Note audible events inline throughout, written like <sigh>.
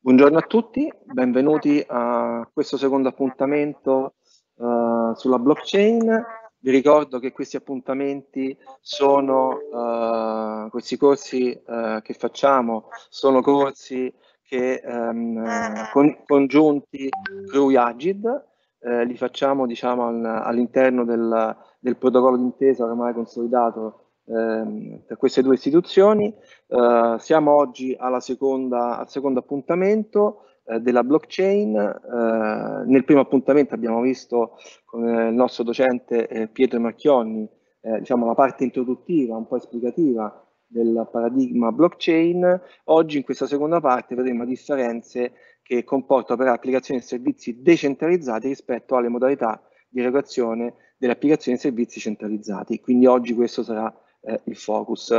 Buongiorno a tutti, benvenuti a questo secondo appuntamento uh, sulla blockchain. Vi ricordo che questi appuntamenti sono, uh, questi corsi uh, che facciamo, sono corsi che um, con, congiunti Crew Agid, li facciamo diciamo, all'interno del, del protocollo d'intesa ormai consolidato eh, per queste due istituzioni. Eh, siamo oggi seconda, al secondo appuntamento eh, della blockchain. Eh, nel primo appuntamento abbiamo visto con il nostro docente eh, Pietro Marchionni eh, diciamo, la parte introduttiva, un po' esplicativa del paradigma blockchain. Oggi in questa seconda parte vedremo differenze che comporta per applicazioni e servizi decentralizzati rispetto alle modalità di erogazione delle applicazioni e servizi centralizzati. Quindi oggi questo sarà eh, il focus.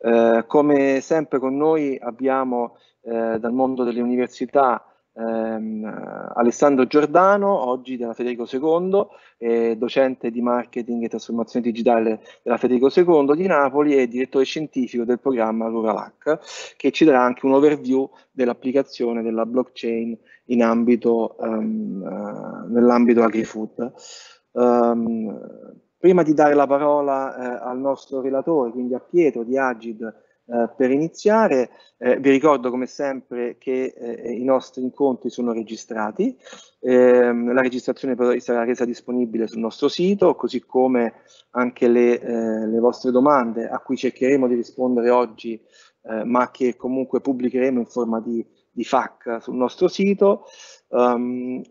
Eh, come sempre con noi abbiamo eh, dal mondo delle università ehm, Alessandro Giordano, oggi della Federico II, docente di marketing e trasformazione digitale della Federico II di Napoli e direttore scientifico del programma Ruralac, che ci darà anche un overview dell'applicazione della blockchain in ambito, um, nell'ambito agri-food. Um, Prima di dare la parola eh, al nostro relatore, quindi a Pietro di Agid, eh, per iniziare, eh, vi ricordo come sempre che eh, i nostri incontri sono registrati, ehm, la registrazione poi sarà resa disponibile sul nostro sito, così come anche le, eh, le vostre domande a cui cercheremo di rispondere oggi, eh, ma che comunque pubblicheremo in forma di, di FAQ sul nostro sito. Um,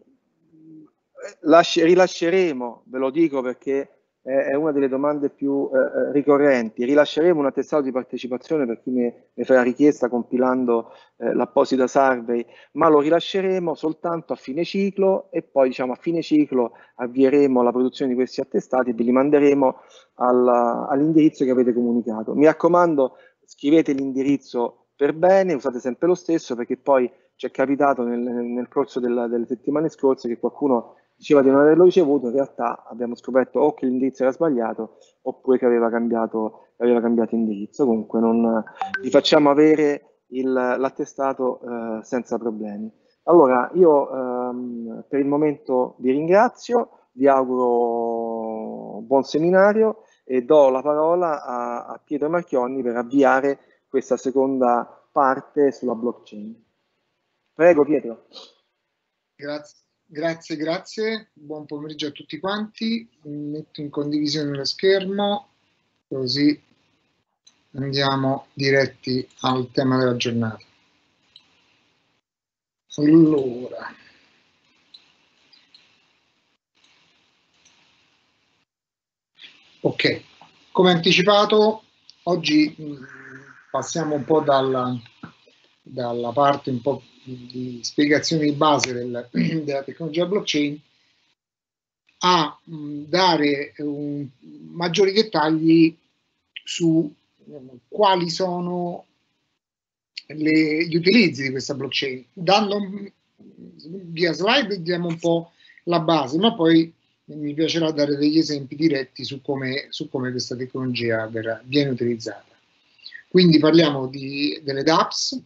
rilasceremo, ve lo dico perché è una delle domande più eh, eh, ricorrenti. Rilasceremo un attestato di partecipazione per chi ne, farà richiesta compilando eh, l'apposita survey, ma lo rilasceremo soltanto a fine ciclo e poi diciamo a fine ciclo avvieremo la produzione di questi attestati e ve li manderemo all'indirizzo che avete comunicato. Mi raccomando, scrivete l'indirizzo per bene, usate sempre lo stesso perché poi ci è capitato nel, nel corso della, delle settimane scorse che qualcuno diceva di non averlo ricevuto, in realtà abbiamo scoperto o che l'indirizzo era sbagliato oppure che aveva cambiato, aveva cambiato indirizzo. Comunque non, vi facciamo avere l'attestato eh, senza problemi. Allora, io ehm, per il momento vi ringrazio, vi auguro buon seminario e do la parola a, a Pietro Marchionni per avviare questa seconda parte sulla blockchain. Prego Pietro. Grazie. Grazie, grazie. Buon pomeriggio a tutti quanti. Metto in condivisione lo schermo, così andiamo diretti al tema della giornata. Allora. Ok, come anticipato, oggi mh, passiamo un po' dalla, dalla parte un po' di spiegazione di base del, <clears throat> della tecnologia blockchain a mh, dare un, maggiori dettagli su um, quali sono le, gli utilizzi di questa blockchain. Dando via slide diamo un po' la base, ma poi mi piacerà dare degli esempi diretti su come, su come questa tecnologia verrà, viene utilizzata. Quindi parliamo di, delle DApps,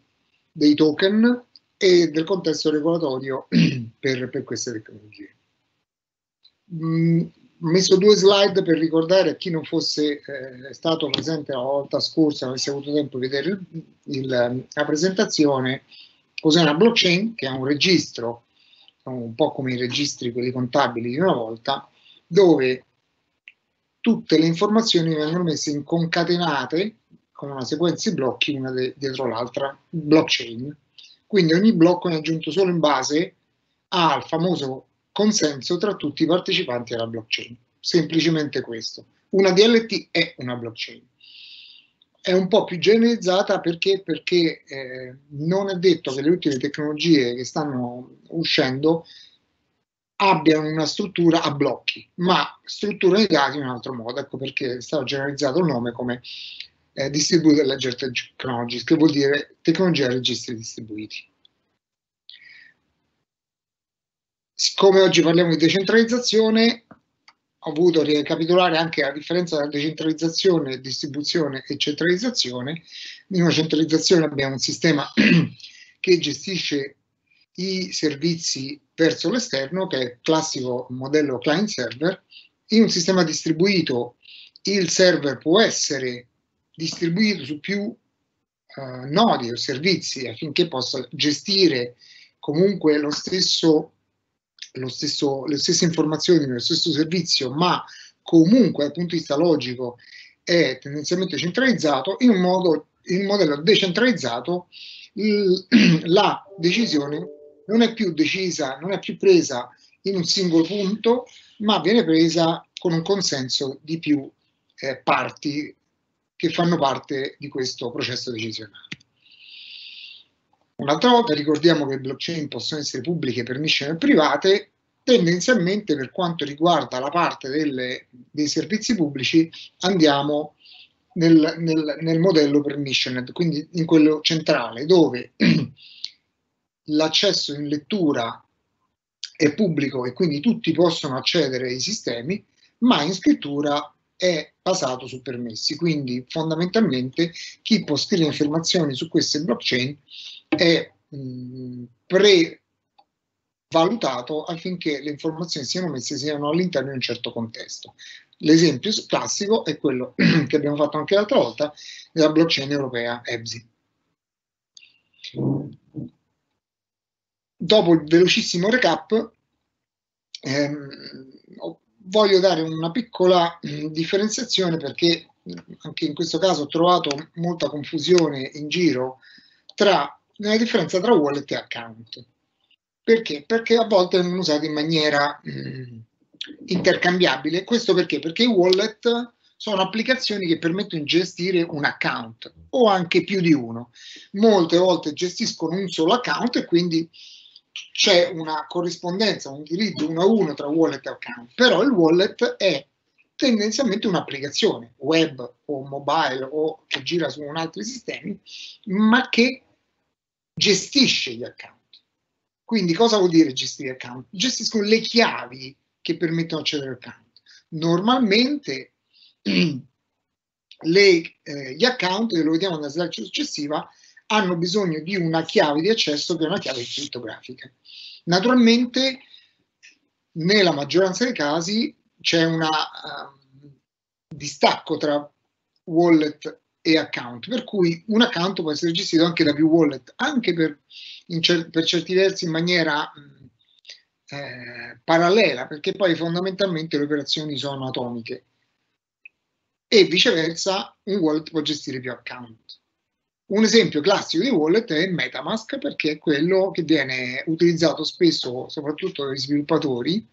dei token e del contesto regolatorio <clears throat> per, per queste tecnologie. Mm, ho messo due slide per ricordare a chi non fosse eh, stato presente la volta scorsa, non avesse avuto tempo di vedere il, il, la presentazione, cos'è una blockchain, che è un registro, un po' come i registri quelli contabili di una volta, dove tutte le informazioni vengono messe in concatenate con una sequenza di blocchi una dietro l'altra, blockchain. Quindi ogni blocco è aggiunto solo in base al famoso consenso tra tutti i partecipanti alla blockchain. Semplicemente questo. Una DLT è una blockchain. È un po' più generalizzata perché, perché eh, non è detto che le ultime tecnologie che stanno uscendo abbiano una struttura a blocchi, ma strutturano i dati in un altro modo. Ecco perché è stato generalizzato il nome come eh, Distributed Ledger Technologies, che vuol dire tecnologia registri distribuiti. Siccome oggi parliamo di decentralizzazione, ho voluto ricapitolare anche la differenza tra decentralizzazione, distribuzione e centralizzazione, minima centralizzazione abbiamo un sistema <clears throat> che gestisce i servizi verso l'esterno, che è il classico modello client server. In un sistema distribuito il server può essere distribuito su più uh, nodi o servizi affinché possa gestire comunque lo stesso, lo stesso, le stesse informazioni nello stesso servizio, ma comunque dal punto di vista logico è tendenzialmente centralizzato, in un modo, in un modello decentralizzato il, <clears throat> la decisione non è più decisa, non è più presa in un singolo punto, ma viene presa con un consenso di più eh, parti che fanno parte di questo processo decisionale. Un'altra volta ricordiamo che blockchain possono essere pubbliche, permission e private, tendenzialmente per quanto riguarda la parte delle, dei servizi pubblici andiamo nel, nel, nel modello permissioned, quindi in quello centrale, dove <clears throat> l'accesso in lettura è pubblico e quindi tutti possono accedere ai sistemi, ma in scrittura è basato su permessi. Quindi fondamentalmente chi può scrivere informazioni su queste blockchain è mh, prevalutato affinché le informazioni siano messe siano all'interno di un certo contesto. L'esempio classico è quello <clears throat> che abbiamo fatto anche l'altra volta della blockchain europea EBSI. Dopo il velocissimo recap, ehm, voglio dare una piccola mh, differenziazione perché anche in questo caso ho trovato molta confusione in giro tra la differenza tra wallet e account. Perché? Perché a volte vengono usati in maniera mh, intercambiabile. Questo perché? Perché i wallet sono applicazioni che permettono di gestire un account o anche più di uno. Molte volte gestiscono un solo account e quindi c'è una corrispondenza, un utilizzo uno a uno tra wallet e account, però il wallet è tendenzialmente un'applicazione web o mobile o che gira su un altri sistemi, ma che gestisce gli account. Quindi cosa vuol dire gestire account? Gestiscono le chiavi che permettono di accedere all'account. Normalmente <clears throat> le, eh, gli account, lo vediamo nella slide successiva, hanno bisogno di una chiave di accesso che è una chiave crittografica. Naturalmente, nella maggioranza dei casi c'è un uh, distacco tra wallet e account, per cui un account può essere gestito anche da più wallet, anche per, cer per certi versi in maniera eh, parallela, perché poi fondamentalmente le operazioni sono atomiche e viceversa un wallet può gestire più account. Un esempio classico di wallet è Metamask perché è quello che viene utilizzato spesso, soprattutto dagli sviluppatori,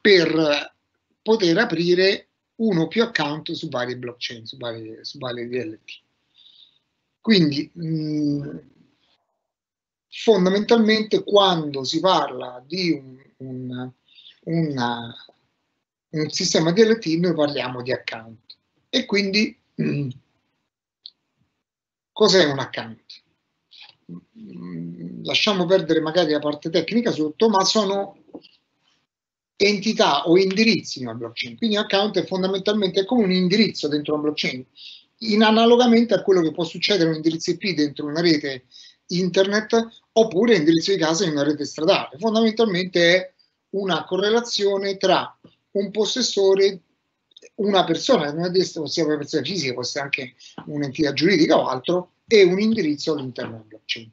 per poter aprire uno o più account su varie blockchain, su varie, su varie DLT. Quindi mh, fondamentalmente quando si parla di un, un, una, un sistema DLT noi parliamo di account e quindi mh, Cos'è un account? Lasciamo perdere magari la parte tecnica sotto, ma sono entità o indirizzi in una blockchain. Quindi un account è fondamentalmente come un indirizzo dentro una blockchain, in analogamente a quello che può succedere un indirizzo IP dentro una rete internet oppure indirizzo di casa in una rete stradale. Fondamentalmente è una correlazione tra un possessore una persona, non è detto che sia una persona fisica, può essere anche un'entità giuridica o altro, e un indirizzo all'interno della blockchain.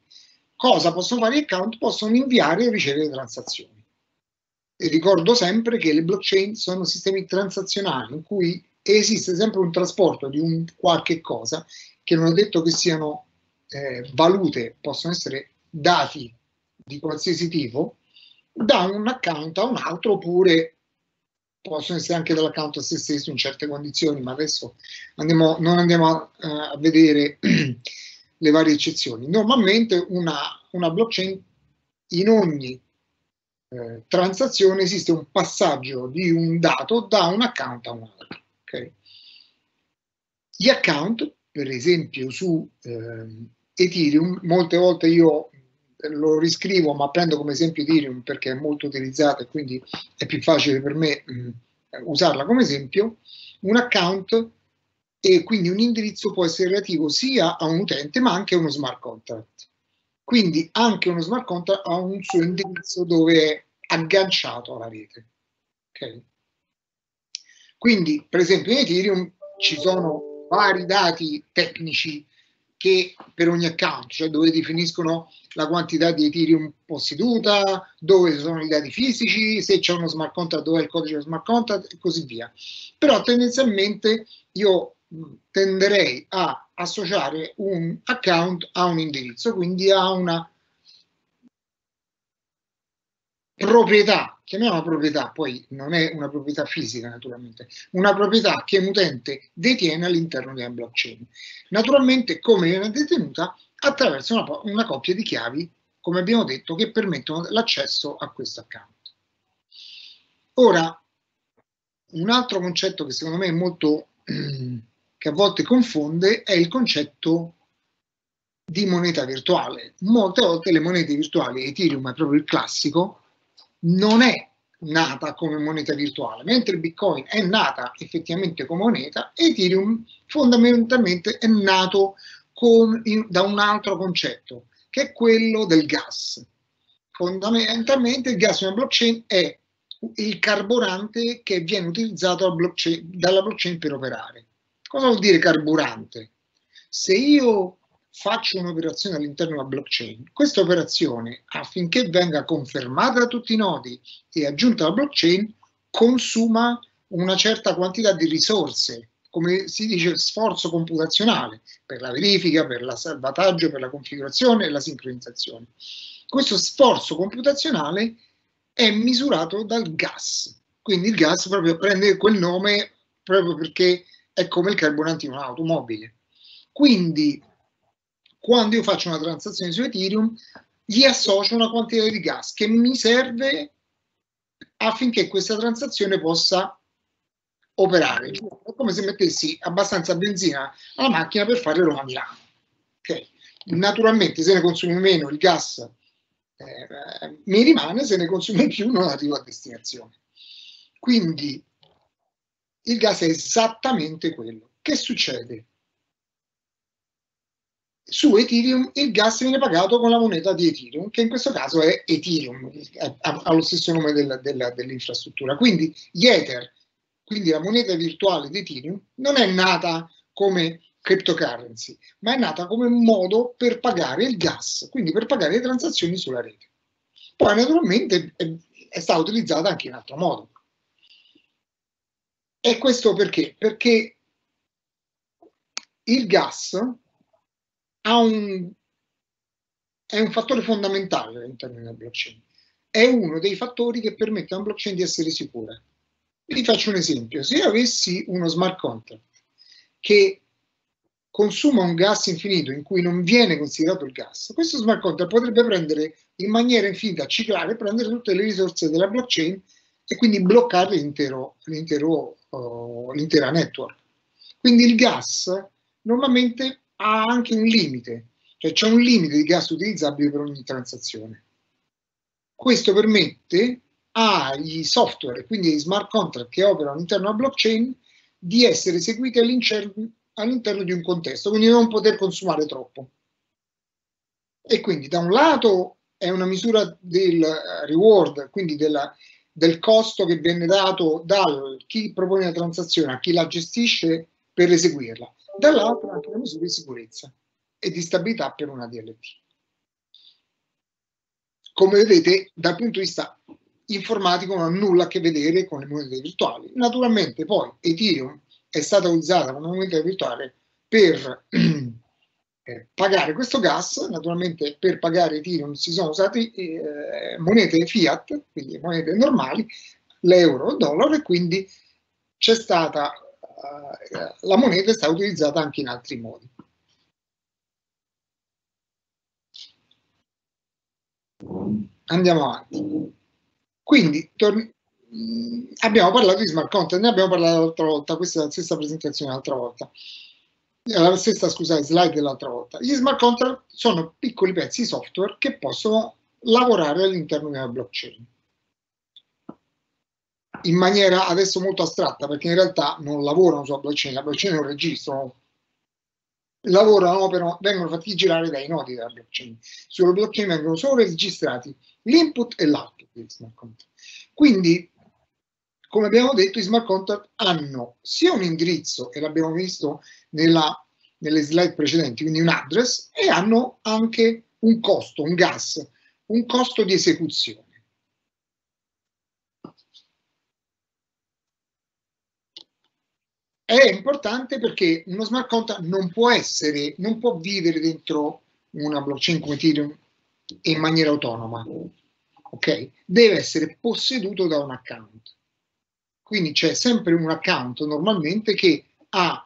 Cosa possono fare gli account? Possono inviare e ricevere transazioni. E ricordo sempre che le blockchain sono sistemi transazionali in cui esiste sempre un trasporto di un qualche cosa che non è detto che siano eh, valute, possono essere dati di qualsiasi tipo da un account a un altro oppure possono essere anche dall'account a se stesso in certe condizioni, ma adesso andiamo, non andiamo a, a vedere <clears throat> le varie eccezioni. Normalmente una, una blockchain in ogni eh, transazione esiste un passaggio di un dato da un account a un altro. Okay? Gli account, per esempio su eh, Ethereum, molte volte io lo riscrivo ma prendo come esempio Ethereum perché è molto utilizzata e quindi è più facile per me mh, usarla come esempio, un account e quindi un indirizzo può essere relativo sia a un utente ma anche a uno smart contract. Quindi anche uno smart contract ha un suo indirizzo dove è agganciato alla rete. Okay? Quindi, per esempio, in Ethereum ci sono vari dati tecnici che per ogni account, cioè dove definiscono la quantità di Ethereum posseduta, dove sono i dati fisici, se c'è uno smart contract, dove è il codice dello smart contract e così via. Però tendenzialmente io tenderei a associare un account a un indirizzo, quindi a una proprietà, chiamiamola proprietà, poi non è una proprietà fisica naturalmente, una proprietà che un utente detiene all'interno di una blockchain. Naturalmente come viene detenuta? Attraverso una, una coppia di chiavi, come abbiamo detto, che permettono l'accesso a questo account. Ora, un altro concetto che secondo me è molto, <clears throat> che a volte confonde, è il concetto di moneta virtuale. Molte volte le monete virtuali, Ethereum è proprio il classico, non è nata come moneta virtuale, mentre Bitcoin è nata effettivamente come moneta, Ethereum fondamentalmente è nato con, in, da un altro concetto, che è quello del gas. Fondamentalmente il gas in una blockchain è il carburante che viene utilizzato blockchain, dalla blockchain per operare. Cosa vuol dire carburante? Se io faccio un'operazione all'interno della blockchain. Questa operazione, affinché venga confermata da tutti i nodi e aggiunta alla blockchain, consuma una certa quantità di risorse, come si dice sforzo computazionale, per la verifica, per il salvataggio, per la configurazione e la sincronizzazione. Questo sforzo computazionale è misurato dal gas, quindi il gas proprio prende quel nome proprio perché è come il carburante in un'automobile. Quindi quando io faccio una transazione su Ethereum, gli associo una quantità di gas che mi serve affinché questa transazione possa operare. È come se mettessi abbastanza benzina alla macchina per fare Roma-Milano. Okay. Naturalmente se ne consumi meno il gas eh, mi rimane, se ne consumi più non arrivo a destinazione. Quindi il gas è esattamente quello. Che succede? Su Ethereum il gas viene pagato con la moneta di Ethereum, che in questo caso è Ethereum, ha, lo stesso nome della, della, dell'infrastruttura. Quindi gli Ether, quindi la moneta virtuale di Ethereum, non è nata come cryptocurrency, ma è nata come modo per pagare il gas, quindi per pagare le transazioni sulla rete. Poi naturalmente è, è stata utilizzata anche in altro modo. E questo perché? Perché il gas un, è un fattore fondamentale all'interno della blockchain. È uno dei fattori che permette a una blockchain di essere sicura. Vi faccio un esempio. Se io avessi uno smart contract che consuma un gas infinito in cui non viene considerato il gas, questo smart contract potrebbe prendere in maniera infinita, ciclare, prendere tutte le risorse della blockchain e quindi bloccare l'intero, l'intero, uh, l'intera network. Quindi il gas normalmente ha anche un limite, cioè c'è un limite di gas utilizzabile per ogni transazione. Questo permette agli software, quindi ai smart contract che operano all'interno della blockchain, di essere eseguiti all'interno di un contesto, quindi non poter consumare troppo. E quindi da un lato è una misura del reward, quindi della, del costo che viene dato da chi propone la transazione a chi la gestisce per eseguirla dall'altro anche le misure di sicurezza e di stabilità per una DLT. Come vedete, dal punto di vista informatico non ha nulla a che vedere con le monete virtuali. Naturalmente poi Ethereum è stata utilizzata come moneta virtuale per <clears throat> eh, pagare questo gas, naturalmente per pagare Ethereum si sono usate eh, monete fiat, quindi monete normali, l'euro, il dollaro e quindi c'è stata la moneta è stata utilizzata anche in altri modi. Andiamo avanti. Quindi mm, abbiamo parlato di smart content, ne abbiamo parlato l'altra volta, questa è la stessa presentazione l'altra volta, la stessa scusate, slide dell'altra volta. Gli smart contract sono piccoli pezzi di software che possono lavorare all'interno della blockchain. In maniera adesso molto astratta, perché in realtà non lavorano sulla blockchain, la blockchain è un registro, lavorano però, vengono fatti girare dai nodi della blockchain. Sulla blockchain vengono solo registrati l'input e l'output degli smart contract. Quindi, come abbiamo detto, i smart contract hanno sia un indirizzo, e l'abbiamo visto nella, nelle slide precedenti, quindi un address, e hanno anche un costo, un gas, un costo di esecuzione. È importante perché uno smart contract non può essere, non può vivere dentro una blockchain come Ethereum in maniera autonoma, ok? Deve essere posseduto da un account. Quindi c'è sempre un account normalmente che ha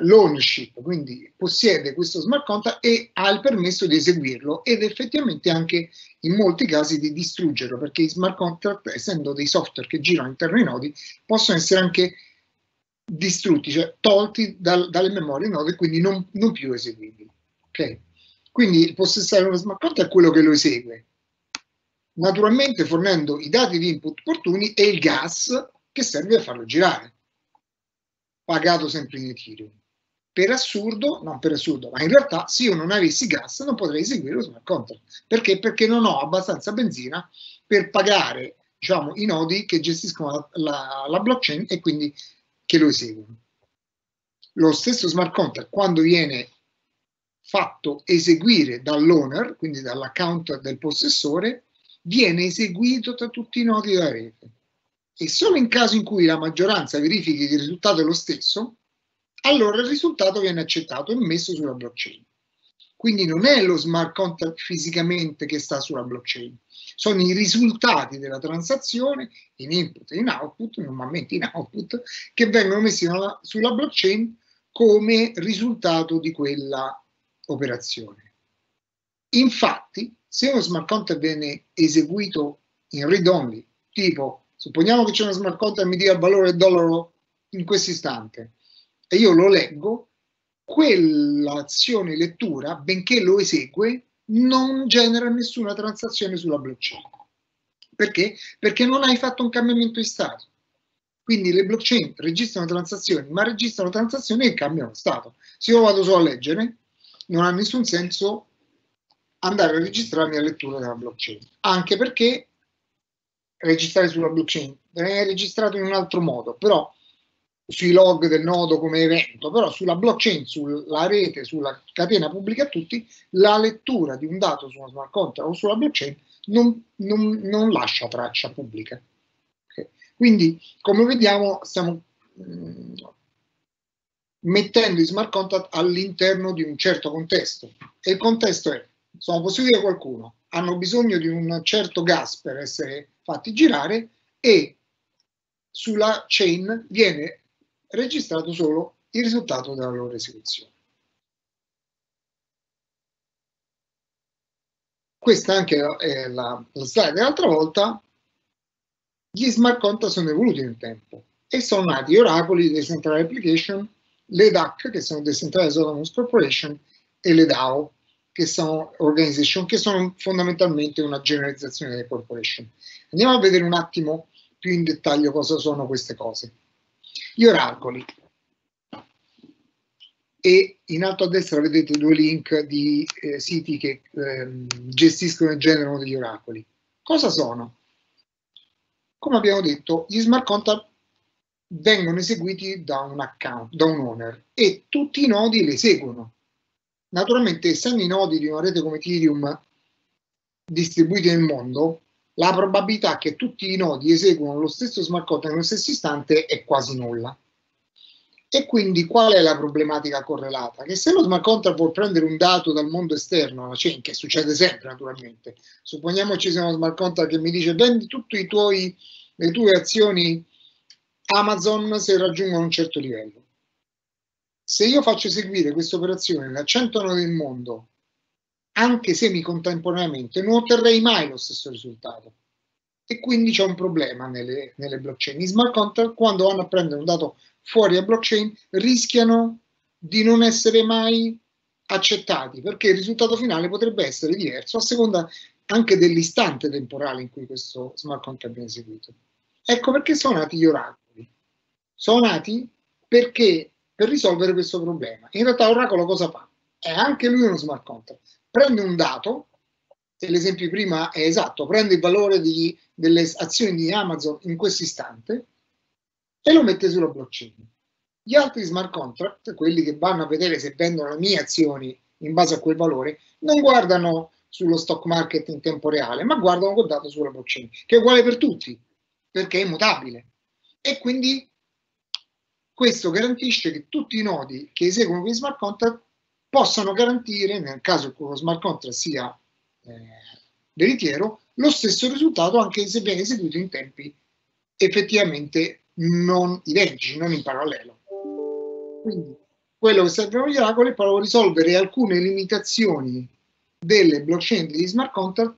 l'ownership, quindi possiede questo smart contract e ha il permesso di eseguirlo ed effettivamente anche in molti casi di distruggerlo perché i smart contract essendo dei software che girano all'interno dei nodi possono essere anche distrutti, cioè tolti dal, dalle memorie node e quindi non, non più eseguibili. Okay? Quindi il possessare uno smart contract è quello che lo esegue, naturalmente fornendo i dati di input opportuni e il gas che serve a farlo girare pagato sempre in Ethereum. Per assurdo, non per assurdo, ma in realtà se io non avessi gas non potrei eseguire lo smart contract. Perché? Perché non ho abbastanza benzina per pagare diciamo, i nodi che gestiscono la, la, la blockchain e quindi che lo eseguono. Lo stesso smart contract quando viene fatto eseguire dall'owner, quindi dall'account del possessore, viene eseguito tra tutti i nodi della rete e solo in caso in cui la maggioranza verifichi che il risultato è lo stesso, allora il risultato viene accettato e messo sulla blockchain. Quindi non è lo smart contract fisicamente che sta sulla blockchain, sono i risultati della transazione in input e in output, normalmente in output, che vengono messi nella, sulla blockchain come risultato di quella operazione. Infatti, se uno smart contract viene eseguito in read only, tipo Supponiamo che c'è una smart contract e mi dia il valore del dollaro in questo istante e io lo leggo, quell'azione lettura, benché lo esegue, non genera nessuna transazione sulla blockchain. Perché? Perché non hai fatto un cambiamento di stato. Quindi le blockchain registrano transazioni, ma registrano transazioni e cambiano stato. Se io vado solo a leggere, non ha nessun senso andare a registrarmi la lettura della blockchain. Anche perché registrare sulla blockchain, viene registrato in un altro modo, però sui log del nodo come evento, però sulla blockchain, sulla rete, sulla catena pubblica a tutti, la lettura di un dato su una smart contract o sulla blockchain non, non, non lascia traccia pubblica. Okay. Quindi, come vediamo, stiamo mh, mm, mettendo i smart contract all'interno di un certo contesto e il contesto è sono posseduti da qualcuno, hanno bisogno di un certo gas per essere fatti girare e sulla chain viene registrato solo il risultato della loro esecuzione. Questa anche è la, la slide dell'altra volta. Gli smart contract sono evoluti nel tempo e sono nati oracoli, Decentralized Application, le DAC, che sono Decentralized Autonomous Corporation, e le DAO, che sono organization, che sono fondamentalmente una generalizzazione delle corporation. Andiamo a vedere un attimo più in dettaglio cosa sono queste cose. Gli oracoli. E in alto a destra vedete due link di eh, siti che eh, gestiscono e generano degli oracoli. Cosa sono? Come abbiamo detto, gli smart contract vengono eseguiti da un account, da un owner e tutti i nodi li eseguono Naturalmente, essendo i nodi di una rete come Ethereum distribuiti nel mondo, la probabilità che tutti i nodi eseguano lo stesso smart contract nello stesso istante è quasi nulla. E quindi qual è la problematica correlata? Che se lo smart contract vuole prendere un dato dal mondo esterno, la chain, che succede sempre naturalmente, supponiamo ci sia uno smart contract che mi dice vendi tutte le tue azioni Amazon se raggiungono un certo livello. Se io faccio eseguire questa operazione da 100 nodi del mondo, anche semi-contemporaneamente, non otterrei mai lo stesso risultato. E quindi c'è un problema nelle, nelle blockchain. I smart contract, quando vanno a prendere un dato fuori a blockchain, rischiano di non essere mai accettati perché il risultato finale potrebbe essere diverso a seconda anche dell'istante temporale in cui questo smart contract viene eseguito. Ecco perché sono nati gli oracoli. Sono nati perché per risolvere questo problema. In realtà l'oracolo cosa fa? È anche lui uno smart contract. Prende un dato, e l'esempio prima è esatto, prende il valore di, delle azioni di Amazon in questo istante e lo mette sulla blockchain. Gli altri smart contract, quelli che vanno a vedere se vendono le mie azioni in base a quel valore, non guardano sullo stock market in tempo reale, ma guardano quel dato sulla blockchain, che è uguale per tutti, perché è immutabile. E quindi questo garantisce che tutti i nodi che eseguono questi smart contract possano garantire, nel caso cui lo smart contract sia eh, veritiero, lo stesso risultato anche se viene eseguito in tempi effettivamente non identici, non in parallelo. Quindi quello che servono gli oracoli è proprio risolvere alcune limitazioni delle blockchain degli smart contract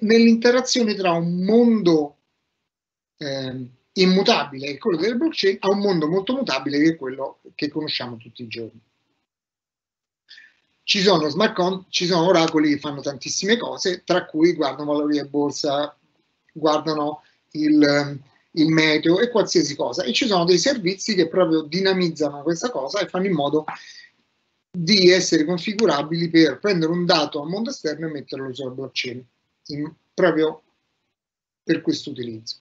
nell'interazione tra un mondo eh, immutabile, che è quello delle blockchain, a un mondo molto mutabile, che è quello che conosciamo tutti i giorni. Ci sono smart contract, ci sono oracoli che fanno tantissime cose, tra cui guardano valori a borsa, guardano il, il meteo e qualsiasi cosa. E ci sono dei servizi che proprio dinamizzano questa cosa e fanno in modo di essere configurabili per prendere un dato al mondo esterno e metterlo sulla blockchain, in, proprio per questo utilizzo.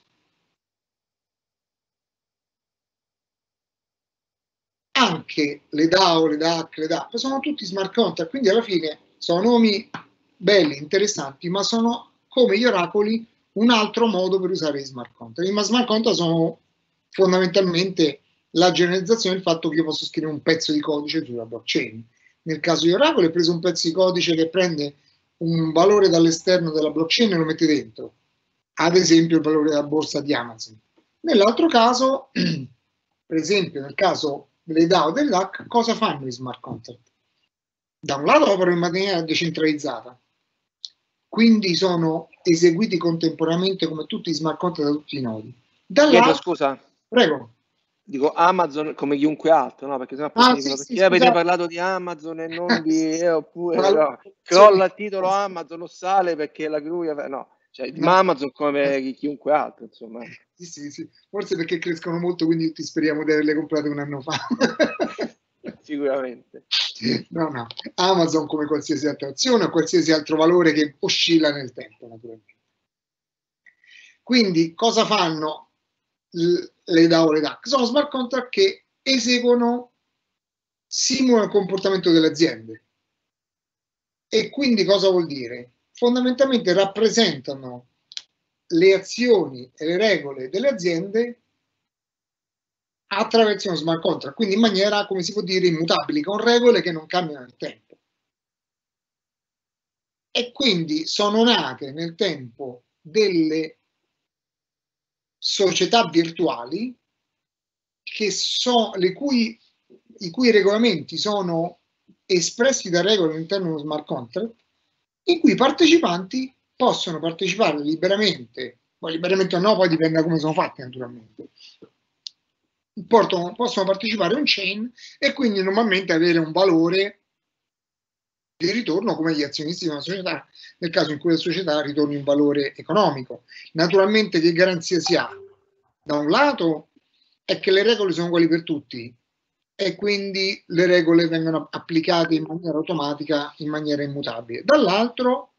Anche le DAO, le DAC, le DAP sono tutti smart contract, quindi alla fine sono nomi belli, interessanti, ma sono come gli oracoli un altro modo per usare i smart contract. I smart contract sono fondamentalmente la generalizzazione del fatto che io posso scrivere un pezzo di codice sulla blockchain. Nel caso di Oracle ho preso un pezzo di codice che prende un valore dall'esterno della blockchain e lo mette dentro, ad esempio il valore della borsa di Amazon. Nell'altro caso, <clears throat> per esempio nel caso delle DAO del DAC, cosa fanno i smart contract? Da un lato operano in maniera decentralizzata, quindi sono eseguiti contemporaneamente come tutti i smart contract da tutti i nodi. Dall'altro, scusa. Prego dico Amazon come chiunque altro, no? Perché sennò ah, sì, dicono, sì, perché avete parlato di Amazon e non <laughs> di eh, oppure no, crolla il titolo Amazon o sale perché la gruia no, cioè no. Amazon come chiunque altro, insomma. Sì, sì, sì. Forse perché crescono molto, quindi tutti speriamo di averle comprate un anno fa. <laughs> Sicuramente. No, no. Amazon come qualsiasi altra azione o qualsiasi altro valore che oscilla nel tempo, naturalmente. Quindi cosa fanno? le DAO, le DAC, sono smart contract che eseguono, simulano il comportamento delle aziende. E quindi cosa vuol dire? Fondamentalmente rappresentano le azioni e le regole delle aziende attraverso uno smart contract, quindi in maniera, come si può dire, immutabili, con regole che non cambiano nel tempo. E quindi sono nate nel tempo delle società virtuali che so, le cui, i cui regolamenti sono espressi da regole all'interno di uno smart contract, in cui i partecipanti possono partecipare liberamente, poi liberamente o no, poi dipende da come sono fatti naturalmente, Portano, possono partecipare a un chain e quindi normalmente avere un valore di ritorno come gli azionisti di una società, nel caso in cui la società ritorni un valore economico. Naturalmente che garanzia si ha? Da un lato è che le regole sono uguali per tutti e quindi le regole vengono applicate in maniera automatica, in maniera immutabile. Dall'altro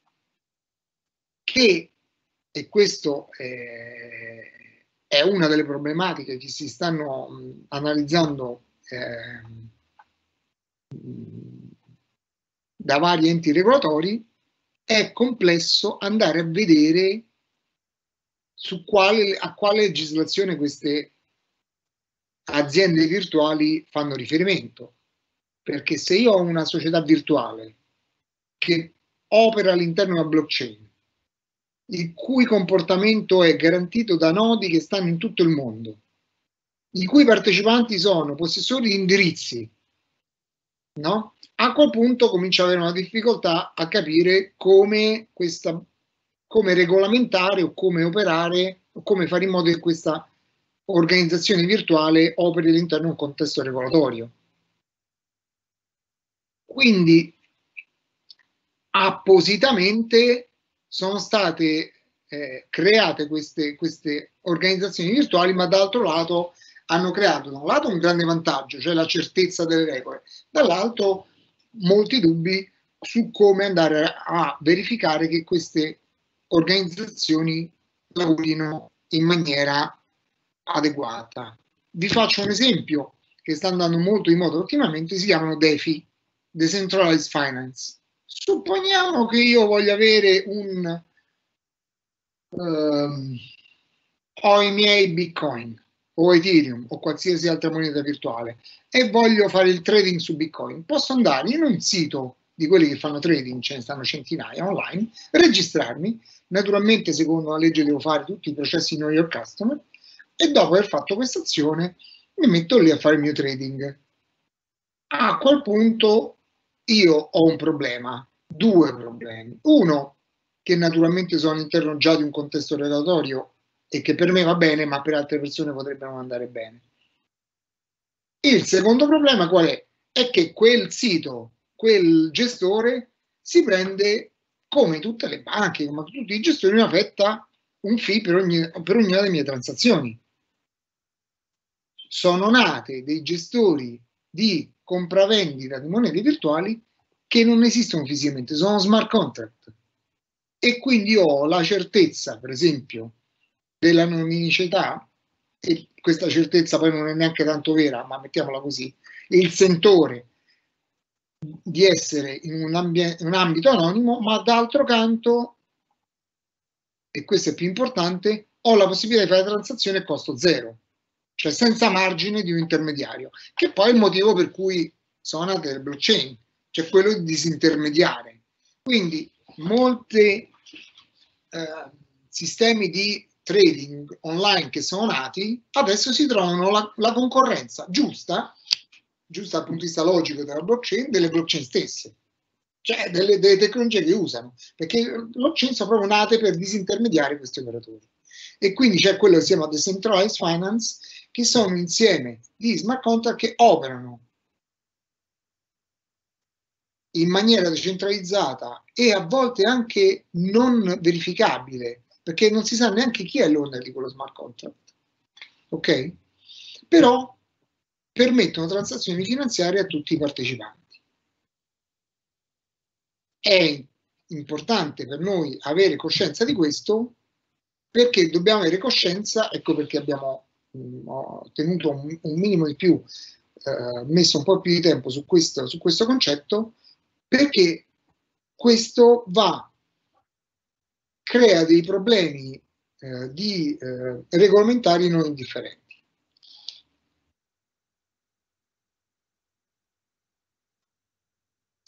che, e questo è, è, una delle problematiche che si stanno mh, analizzando eh, da vari enti regolatori, è complesso andare a vedere su quale, a quale legislazione queste aziende virtuali fanno riferimento. Perché se io ho una società virtuale che opera all'interno di una blockchain, il cui comportamento è garantito da nodi che stanno in tutto il mondo, i cui partecipanti sono possessori di indirizzi, no? a quel punto comincia ad avere una difficoltà a capire come, questa, come regolamentare o come operare o come fare in modo che questa organizzazione virtuale operi all'interno di un contesto regolatorio. Quindi appositamente sono state eh, create queste, queste organizzazioni virtuali, ma dall'altro lato hanno creato da un lato un grande vantaggio, cioè la certezza delle regole, dall'altro molti dubbi su come andare a verificare che queste organizzazioni lavorino in maniera adeguata. Vi faccio un esempio che sta andando molto in modo ultimamente, si chiamano DeFi, Decentralized Finance. Supponiamo che io voglia avere un... Um, ho i miei bitcoin o Ethereum o qualsiasi altra moneta virtuale e voglio fare il trading su bitcoin. Posso andare in un sito di quelli che fanno trading, ce ne stanno centinaia online, registrarmi, naturalmente secondo la legge devo fare tutti i processi know your customer e dopo aver fatto questa azione mi metto lì a fare il mio trading. A quel punto io ho un problema, due problemi. Uno, che naturalmente sono all'interno già di un contesto regolatorio e che per me va bene, ma per altre persone potrebbe non andare bene. Il secondo problema qual è? È che quel sito, quel gestore si prende, come tutte le banche, come tutti i gestori, una fetta, un fee per, ogni, per ognuna delle mie transazioni. Sono nate dei gestori di compravendita di monete virtuali che non esistono fisicamente, sono smart contract. E quindi ho la certezza, per esempio, dell'anonimicità, e questa certezza poi non è neanche tanto vera, ma mettiamola così, il sentore di essere in un, un ambito anonimo, ma d'altro canto, e questo è più importante, ho la possibilità di fare transazioni a costo zero, cioè senza margine di un intermediario, che poi è il motivo per cui sono nate le blockchain, cioè quello di disintermediare. Quindi molti eh, sistemi di trading online che sono nati, adesso si trovano la, la concorrenza giusta, giusta dal punto di vista logico della blockchain, delle blockchain stesse, cioè delle, delle tecnologie che usano, perché le blockchain sono proprio nate per disintermediare questi operatori. E quindi c'è quello che si chiama Decentralized Finance, che sono insieme di smart contract che operano in maniera decentralizzata e a volte anche non verificabile perché non si sa neanche chi è l'owner di quello smart contract. Ok? Però permettono transazioni finanziarie a tutti i partecipanti. È importante per noi avere coscienza di questo perché dobbiamo avere coscienza, ecco perché abbiamo mh, mm, tenuto un, un, minimo di più, eh, messo un po' più di tempo su questo, su questo concetto, perché questo va crea dei problemi eh, di, eh, regolamentari non indifferenti.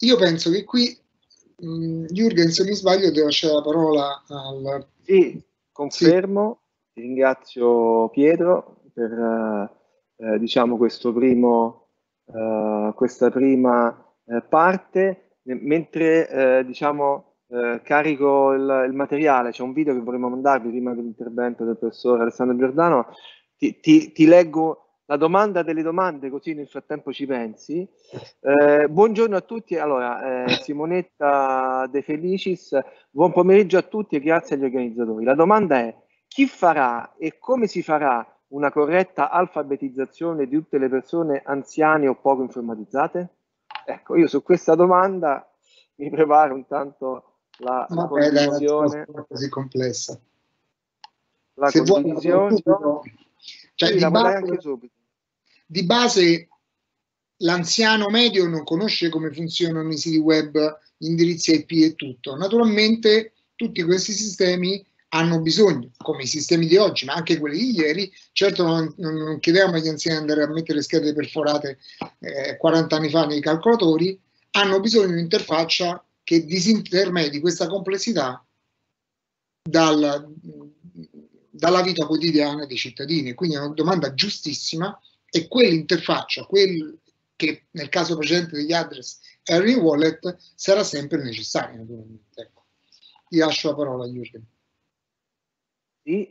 Io penso che qui, mm, Jürgen, se mi sbaglio, devo lasciare la parola al... Sì, confermo. Ringrazio Pietro per eh, diciamo questo primo, eh, questa prima eh, parte, mentre eh, diciamo eh, carico il, il, materiale, c'è un video che vorremmo mandarvi prima dell'intervento del professor Alessandro Giordano, ti, ti, ti, leggo la domanda delle domande così nel frattempo ci pensi. Eh, buongiorno a tutti, allora eh, Simonetta De Felicis, buon pomeriggio a tutti e grazie agli organizzatori. La domanda è chi farà e come si farà una corretta alfabetizzazione di tutte le persone anziane o poco informatizzate? Ecco, io su questa domanda mi preparo intanto la, la condivisione così complessa. La Se condivisione, cioè, sì, di, base, di base l'anziano medio non conosce come funzionano i siti web, gli indirizzi IP e tutto. Naturalmente tutti questi sistemi hanno bisogno, come i sistemi di oggi, ma anche quelli di ieri, certo non, non chiediamo agli anziani di andare a mettere schede perforate eh, 40 anni fa nei calcolatori, hanno bisogno di un'interfaccia che disintermedi questa complessità dal, dalla vita quotidiana dei cittadini. Quindi è una domanda giustissima e quell'interfaccia, quel che nel caso precedente degli address era il wallet, sarà sempre necessaria naturalmente. Ecco. Ti lascio la parola, Jürgen. Sì,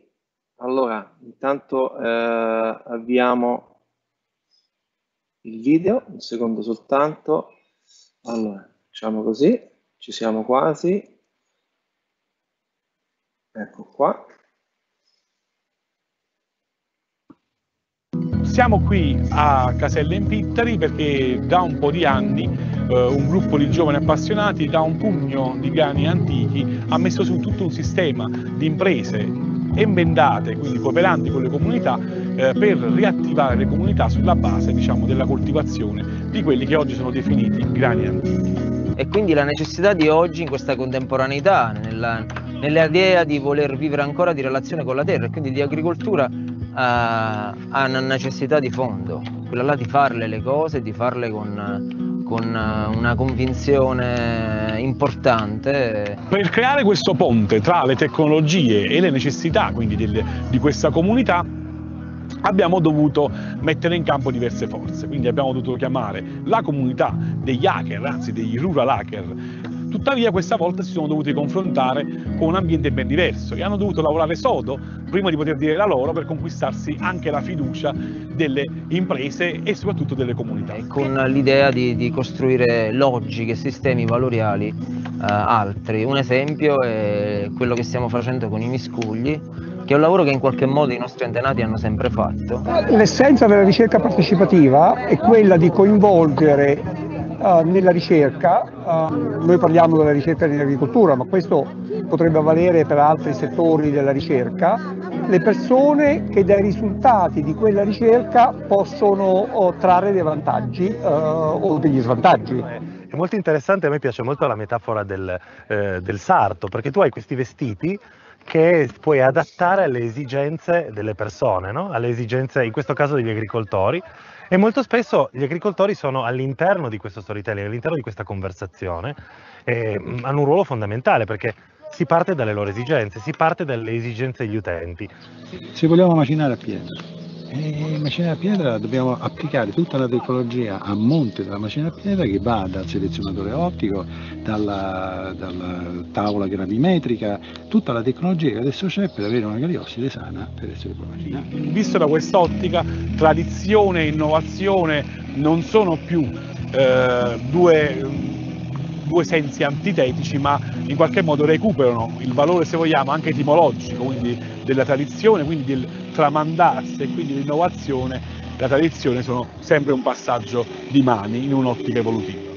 allora, intanto eh, avviamo il video, un secondo soltanto. Allora, facciamo così. Ci siamo quasi. Ecco qua. Siamo qui a Casella in Pittari perché da un po' di anni eh, un gruppo di giovani appassionati da un pugno di piani antichi ha messo su tutto un sistema di imprese embendate, quindi cooperanti con le comunità, eh, per riattivare le comunità sulla base diciamo, della coltivazione di quelli che oggi sono definiti grani antichi. E quindi la necessità di oggi in questa contemporaneità, nella, nell'idea di voler vivere ancora di relazione con la terra e quindi di agricoltura, eh, ha una necessità di fondo, quella là di farle le cose, di farle con, con una convinzione importante. Per creare questo ponte tra le tecnologie e le necessità quindi del, di questa comunità abbiamo dovuto mettere in campo diverse forze, quindi abbiamo dovuto chiamare la comunità degli hacker, anzi degli rural hacker, Tuttavia questa volta si sono dovuti confrontare con un ambiente ben diverso e hanno dovuto lavorare sodo prima di poter dire la loro per conquistarsi anche la fiducia delle imprese e soprattutto delle comunità. E con l'idea di, di, costruire logiche, sistemi valoriali eh, altri. Un esempio è quello che stiamo facendo con i miscugli, che è un lavoro che in qualche modo i nostri antenati hanno sempre fatto. L'essenza della ricerca partecipativa è quella di coinvolgere uh, nella ricerca, uh, noi parliamo della ricerca nell'agricoltura, ma questo potrebbe valere per altri settori della ricerca, le persone che dai risultati di quella ricerca possono oh, trarre dei vantaggi uh, o degli svantaggi. È molto interessante, a me piace molto la metafora del, eh, del sarto, perché tu hai questi vestiti che puoi adattare alle esigenze delle persone, no? alle esigenze in questo caso degli agricoltori e molto spesso gli agricoltori sono all'interno di questo storytelling, all'interno di questa conversazione, e hanno un ruolo fondamentale perché si parte dalle loro esigenze, si parte dalle esigenze degli utenti. Se vogliamo macinare a pietra, e macina a pietra dobbiamo applicare tutta la tecnologia a monte della macina a pietra che va dal selezionatore ottico, dalla, dalla tavola gravimetrica, tutta la tecnologia che adesso c'è per avere una galiosside sana per essere poi macinata. Visto da quest'ottica, tradizione e innovazione non sono più eh, due due sensi antitetici, ma in qualche modo recuperano il valore, se vogliamo, anche etimologico, quindi della tradizione, quindi del tramandarsi e quindi l'innovazione la tradizione sono sempre un passaggio di mani in un'ottica evolutiva.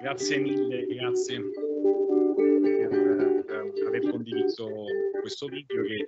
Grazie mille, grazie per aver condiviso questo video che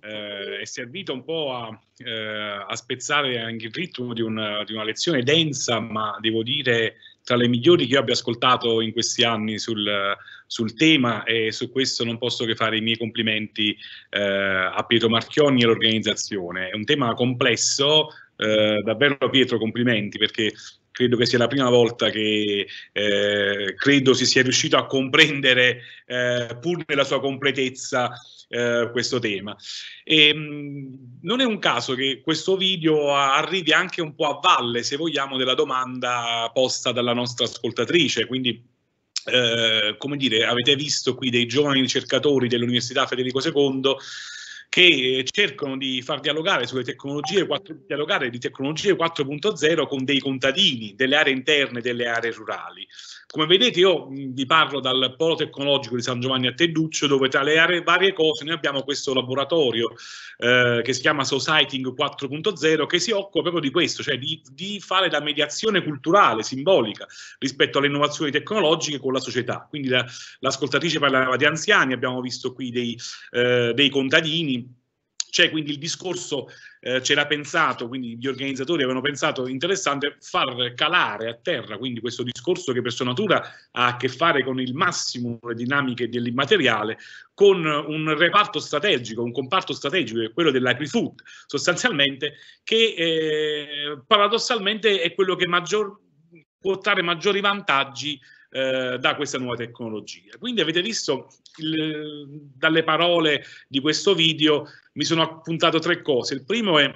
eh, è servito un po' a, eh, a spezzare anche il ritmo di una, di una lezione densa, ma devo dire tra le migliori che io abbia ascoltato in questi anni sul, sul tema e su questo non posso che fare i miei complimenti eh, a Pietro Marchioni e all'organizzazione. È un tema complesso, eh, davvero Pietro complimenti perché credo che sia la prima volta che eh, credo si sia riuscito a comprendere eh, pur nella sua completezza eh, questo tema. E, mh, non è un caso che questo video arrivi anche un po' a valle, se vogliamo, della domanda posta dalla nostra ascoltatrice, quindi eh, come dire, avete visto qui dei giovani ricercatori dell'Università Federico II che cercano di far dialogare sulle tecnologie 4, dialogare di tecnologie 4.0 con dei contadini delle aree interne delle aree rurali. Come vedete io vi parlo dal polo tecnologico di San Giovanni a Tedduccio dove tra le varie cose noi abbiamo questo laboratorio eh, che si chiama Societing 4.0 che si occupa proprio di questo, cioè di, di, fare la mediazione culturale, simbolica rispetto alle innovazioni tecnologiche con la società. Quindi la, l'ascoltatrice parlava di anziani, abbiamo visto qui dei, eh, dei contadini, c'è quindi il discorso, eh, c'era pensato, quindi gli organizzatori avevano pensato interessante far calare a terra quindi questo discorso che per sua natura ha a che fare con il massimo delle dinamiche dell'immateriale, con un reparto strategico, un comparto strategico che è quello dell'agri-food sostanzialmente, che eh, paradossalmente è quello che maggior, può trarre maggiori vantaggi eh, da questa nuova tecnologia. Quindi avete visto il, dalle parole di questo video mi sono appuntato tre cose. Il primo è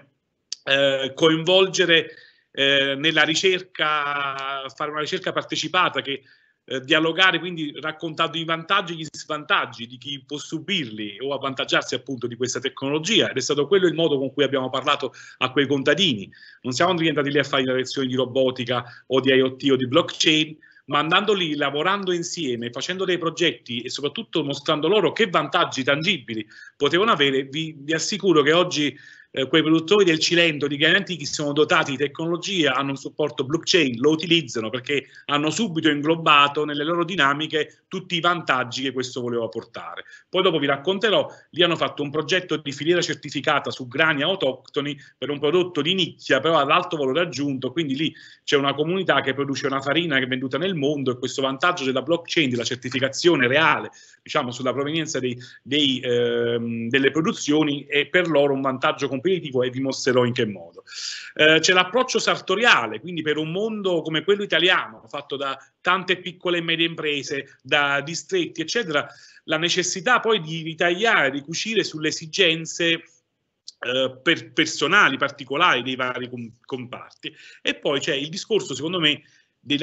eh, coinvolgere eh, nella ricerca, fare una ricerca partecipata che eh, dialogare, quindi raccontando i vantaggi e gli svantaggi di chi può subirli o avvantaggiarsi appunto di questa tecnologia ed è stato quello il modo con cui abbiamo parlato a quei contadini. Non siamo diventati lì a fare le lezioni di robotica o di IoT o di blockchain, ma andando lì, lavorando insieme, facendo dei progetti e soprattutto mostrando loro che vantaggi tangibili potevano avere, vi, vi assicuro che oggi eh, quei produttori del Cilento di grani antichi sono dotati di tecnologia, hanno un supporto blockchain, lo utilizzano perché hanno subito inglobato nelle loro dinamiche tutti i vantaggi che questo voleva portare. Poi dopo vi racconterò, lì hanno fatto un progetto di filiera certificata su grani autoctoni per un prodotto di nicchia, però ad alto valore aggiunto, quindi lì c'è una comunità che produce una farina che è venduta nel mondo e questo vantaggio della blockchain, della certificazione reale, diciamo sulla provenienza dei, dei, ehm, delle produzioni è per loro un vantaggio competitivo e vi mostrerò in che modo. Eh, c'è l'approccio sartoriale, quindi per un mondo come quello italiano, fatto da tante piccole e medie imprese, da distretti, eccetera, la necessità poi di ritagliare, di cucire sulle esigenze eh, per personali, particolari dei vari comparti. E poi c'è il discorso, secondo me,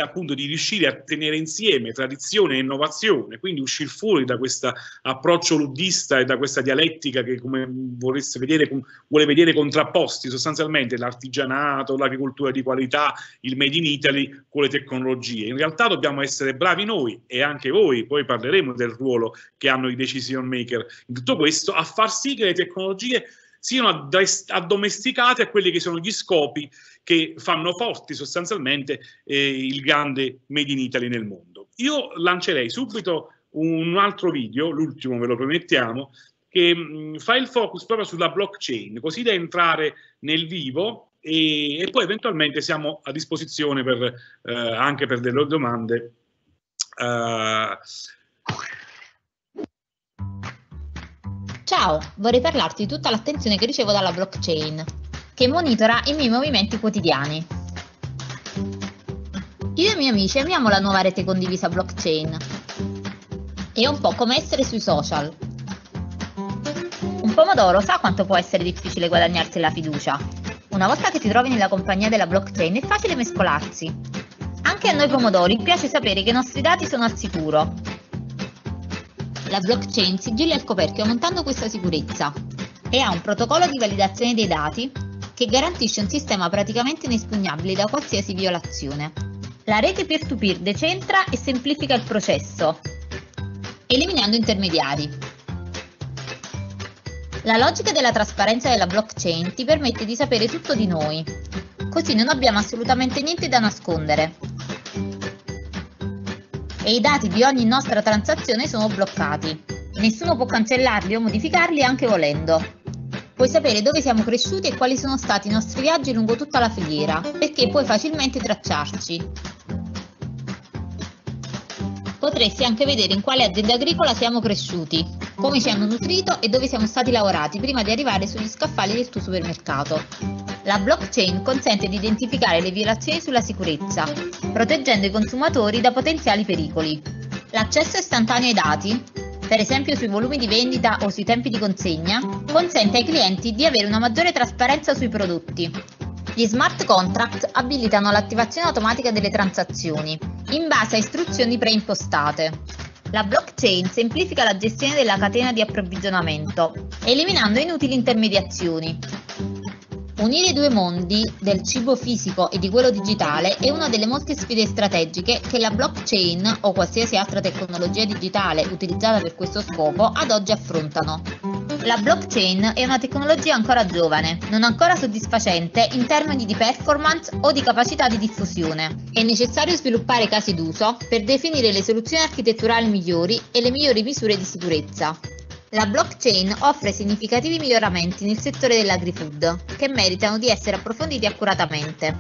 appunto di riuscire a tenere insieme tradizione e innovazione, quindi uscire fuori da questo approccio luddista e da questa dialettica che come vorreste vedere, vuole vedere contrapposti sostanzialmente l'artigianato, l'agricoltura di qualità, il made in Italy con le tecnologie. In realtà dobbiamo essere bravi noi e anche voi, poi parleremo del ruolo che hanno i decision maker in tutto questo, a far sì che le tecnologie siano addomesticate a quelli che sono gli scopi che fanno forti sostanzialmente eh, il grande Made in Italy nel mondo. Io lancerei subito un altro video, l'ultimo ve lo promettiamo, che mh, fa il focus proprio sulla blockchain, così da entrare nel vivo e, e poi eventualmente siamo a disposizione per, eh, anche per delle domande. Uh, Ciao, vorrei parlarti di tutta l'attenzione che ricevo dalla blockchain, che monitora i miei movimenti quotidiani. Io e i miei amici amiamo la nuova rete condivisa blockchain. È un po' come essere sui social. Un pomodoro sa quanto può essere difficile guadagnarsi la fiducia. Una volta che ti trovi nella compagnia della blockchain è facile mescolarsi. Anche a noi pomodori piace sapere che i nostri dati sono al sicuro la blockchain sigilla il coperchio montando questa sicurezza e ha un protocollo di validazione dei dati che garantisce un sistema praticamente inespugnabile da qualsiasi violazione. La rete peer-to-peer decentra e semplifica il processo, eliminando intermediari. La logica della trasparenza della blockchain ti permette di sapere tutto di noi, così non abbiamo assolutamente niente da nascondere e i dati di ogni nostra transazione sono bloccati. Nessuno può cancellarli o modificarli anche volendo. Puoi sapere dove siamo cresciuti e quali sono stati i nostri viaggi lungo tutta la filiera, perché puoi facilmente tracciarci. Potresti anche vedere in quale azienda agricola siamo cresciuti, come ci hanno nutrito e dove siamo stati lavorati prima di arrivare sugli scaffali del tuo supermercato. La blockchain consente di identificare le violazioni sulla sicurezza, proteggendo i consumatori da potenziali pericoli. L'accesso istantaneo ai dati, per esempio sui volumi di vendita o sui tempi di consegna, consente ai clienti di avere una maggiore trasparenza sui prodotti. Gli smart contract abilitano l'attivazione automatica delle transazioni, in base a istruzioni preimpostate. La blockchain semplifica la gestione della catena di approvvigionamento, eliminando inutili intermediazioni, Unire i due mondi, del cibo fisico e di quello digitale, è una delle molte sfide strategiche che la blockchain o qualsiasi altra tecnologia digitale utilizzata per questo scopo ad oggi affrontano. La blockchain è una tecnologia ancora giovane, non ancora soddisfacente in termini di performance o di capacità di diffusione. È necessario sviluppare casi d'uso per definire le soluzioni architetturali migliori e le migliori misure di sicurezza. La blockchain offre significativi miglioramenti nel settore dell'agri-food, che meritano di essere approfonditi accuratamente.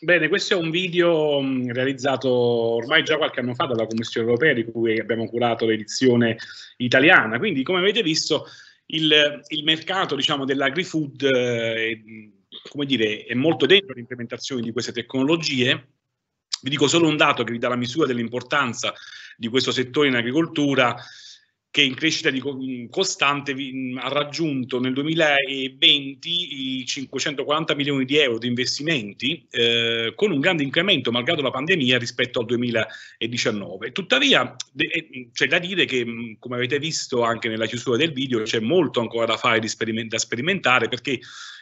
Bene, questo è un video realizzato ormai già qualche anno fa dalla Commissione Europea di cui abbiamo curato l'edizione italiana, quindi come avete visto il, il mercato diciamo, dell'agri-food eh, come dire, è molto dentro l'implementazione di queste tecnologie. Vi dico solo un dato che vi dà la misura dell'importanza di questo settore in agricoltura. Che in crescita di costante ha raggiunto nel 2020 i 540 milioni di euro di investimenti eh, con un grande incremento malgrado la pandemia rispetto al 2019. Tuttavia c'è da dire che come avete visto anche nella chiusura del video c'è molto ancora da fare da sperimentare perché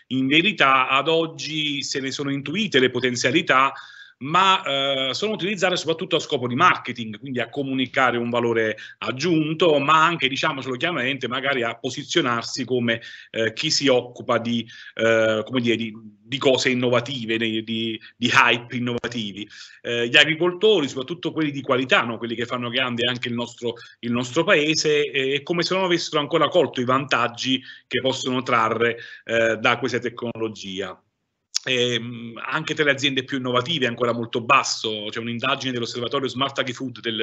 in verità ad oggi se ne sono intuite le potenzialità ma eh, sono utilizzate soprattutto a scopo di marketing, quindi a comunicare un valore aggiunto, ma anche, diciamocelo chiaramente, magari a posizionarsi come eh, chi si occupa di, eh, dire, di, di cose innovative, di, di, hype innovativi. Eh, gli agricoltori, soprattutto quelli di qualità, no? quelli che fanno grande anche il nostro, il nostro paese, è come se non avessero ancora colto i vantaggi che possono trarre eh, da questa tecnologia. Eh, anche tra le aziende più innovative è ancora molto basso, c'è un'indagine dell'osservatorio Smart Agri-Food del,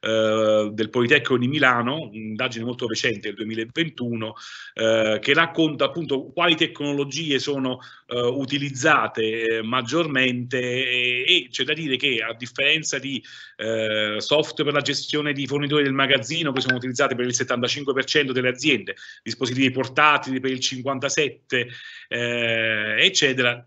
eh, del, Politecnico di Milano, un'indagine molto recente del 2021, eh, che racconta appunto quali tecnologie sono eh, utilizzate eh, maggiormente e, e c'è da dire che a differenza di eh, software per la gestione di fornitori del magazzino che sono utilizzati per il 75% delle aziende, dispositivi portatili per il 57%, eccetera,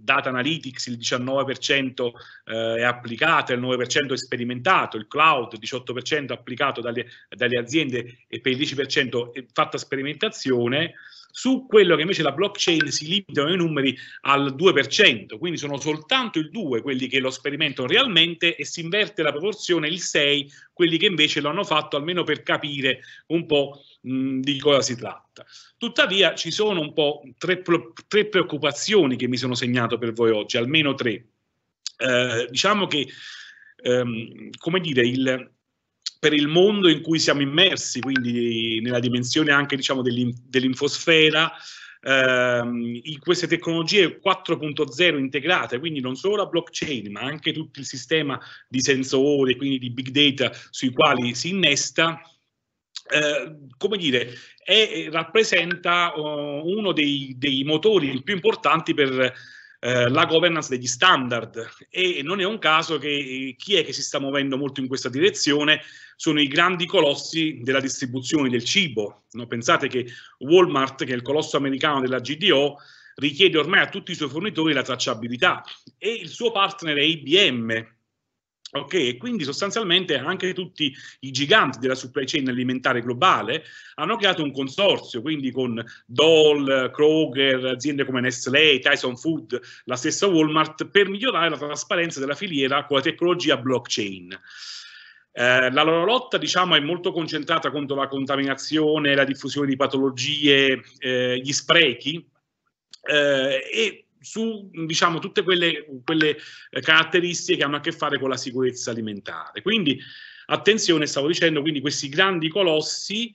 data analytics il 19% eh, è applicata, il 9% è sperimentato, il cloud il 18% applicato dalle, dalle aziende e per il 10% è fatta sperimentazione, su quello che invece la blockchain si limitano i numeri al 2%, quindi sono soltanto il 2 quelli che lo sperimentano realmente e si inverte la proporzione, il 6 quelli che invece lo hanno fatto almeno per capire un po' mh, di cosa si tratta. Tuttavia ci sono un po' tre, tre preoccupazioni che mi sono segnato per voi oggi, almeno tre. Eh, diciamo che, ehm, come dire, il, per il mondo in cui siamo immersi, quindi nella dimensione anche diciamo, dell'infosfera, ehm, in queste tecnologie 4.0 integrate, quindi non solo la blockchain, ma anche tutto il sistema di sensori, quindi di big data sui quali si innesta, eh, come dire, è, rappresenta uh, uno dei, dei, motori più importanti per eh, la governance degli standard e non è un caso che chi è che si sta muovendo molto in questa direzione sono i grandi colossi della distribuzione del cibo. No? Pensate che Walmart, che è il colosso americano della GDO, richiede ormai a tutti i suoi fornitori la tracciabilità e il suo partner è IBM, Ok, e quindi sostanzialmente anche tutti i giganti della supply chain alimentare globale hanno creato un consorzio, quindi con Dole, Kroger, aziende come Nestlé, Tyson Food, la stessa Walmart, per migliorare la trasparenza della filiera con la tecnologia blockchain. Eh, la loro lotta diciamo, è molto concentrata contro la contaminazione, la diffusione di patologie, eh, gli sprechi eh, e su diciamo, tutte quelle, quelle eh, caratteristiche che hanno a che fare con la sicurezza alimentare. Quindi attenzione, stavo dicendo, quindi questi grandi colossi,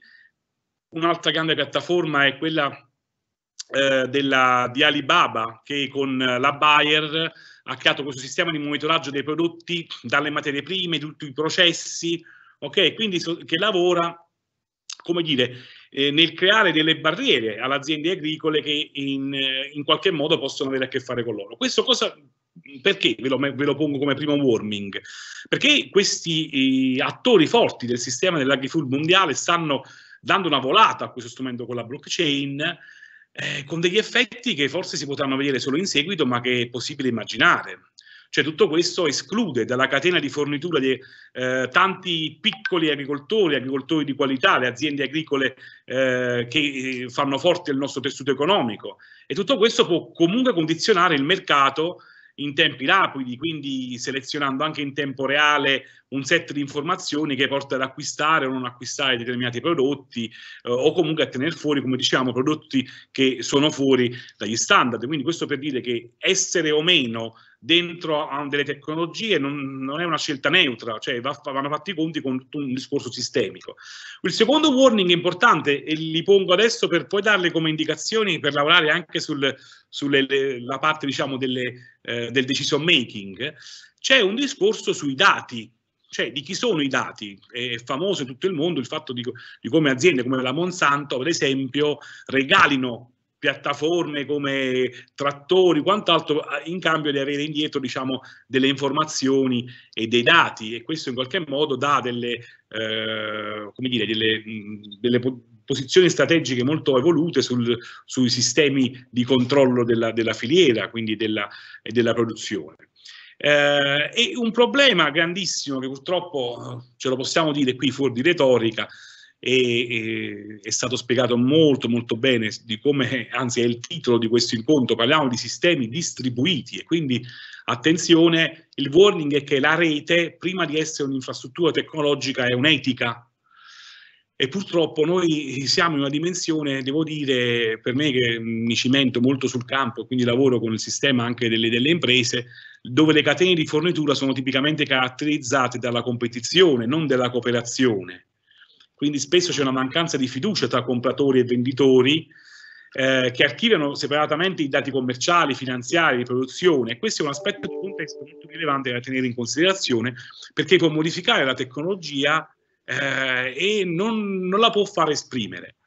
un'altra grande piattaforma è quella eh, della, di Alibaba che con la Bayer ha creato questo sistema di monitoraggio dei prodotti dalle materie prime, tutti i processi, ok? Quindi so, che lavora, come dire, eh, nel creare delle barriere alle aziende agricole che in, eh, in, qualche modo possono avere a che fare con loro. Questo cosa, perché ve lo, ve lo pongo come primo warming? Perché questi eh, attori forti del sistema dell'agri-food mondiale stanno dando una volata a questo strumento con la blockchain, eh, con degli effetti che forse si potranno vedere solo in seguito, ma che è possibile immaginare. Cioè tutto questo esclude dalla catena di fornitura di eh, tanti piccoli agricoltori, agricoltori di qualità, le aziende agricole eh, che fanno forte il nostro tessuto economico e tutto questo può comunque condizionare il mercato in tempi rapidi, quindi selezionando anche in tempo reale un set di informazioni che porta ad acquistare o non acquistare determinati prodotti eh, o comunque a tenere fuori, come diciamo, prodotti che sono fuori dagli standard. Quindi questo per dire che essere o meno dentro a delle tecnologie non, non è una scelta neutra, cioè va, vanno fatti i conti con un discorso sistemico. Il secondo warning importante, e li pongo adesso per poi darle come indicazioni per lavorare anche sulla parte diciamo, delle, eh, del decision making, c'è un discorso sui dati, cioè di chi sono i dati. È famoso in tutto il mondo il fatto di, di come aziende come la Monsanto, per esempio, regalino piattaforme come trattori, quant'altro, in cambio di avere indietro diciamo, delle informazioni e dei dati e questo in qualche modo dà delle, eh, come dire, delle, delle posizioni strategiche molto evolute sul, sui sistemi di controllo della, della filiera, quindi della, della produzione. Eh, e un problema grandissimo che purtroppo ce lo possiamo dire qui fuori di retorica e, e, è stato spiegato molto molto bene di come, anzi è il titolo di questo incontro, parliamo di sistemi distribuiti e quindi attenzione, il warning è che la rete prima di essere un'infrastruttura tecnologica è un'etica. E purtroppo noi siamo in una dimensione, devo dire, per me che mi cimento molto sul campo, quindi lavoro con il sistema anche delle, delle imprese, dove le catene di fornitura sono tipicamente caratterizzate dalla competizione, non dalla cooperazione quindi spesso c'è una mancanza di fiducia tra compratori e venditori eh, che archiviano separatamente i dati commerciali, finanziari, di produzione questo è un aspetto di contesto molto rilevante da tenere in considerazione perché può modificare la tecnologia eh, e non, non, la può far esprimere.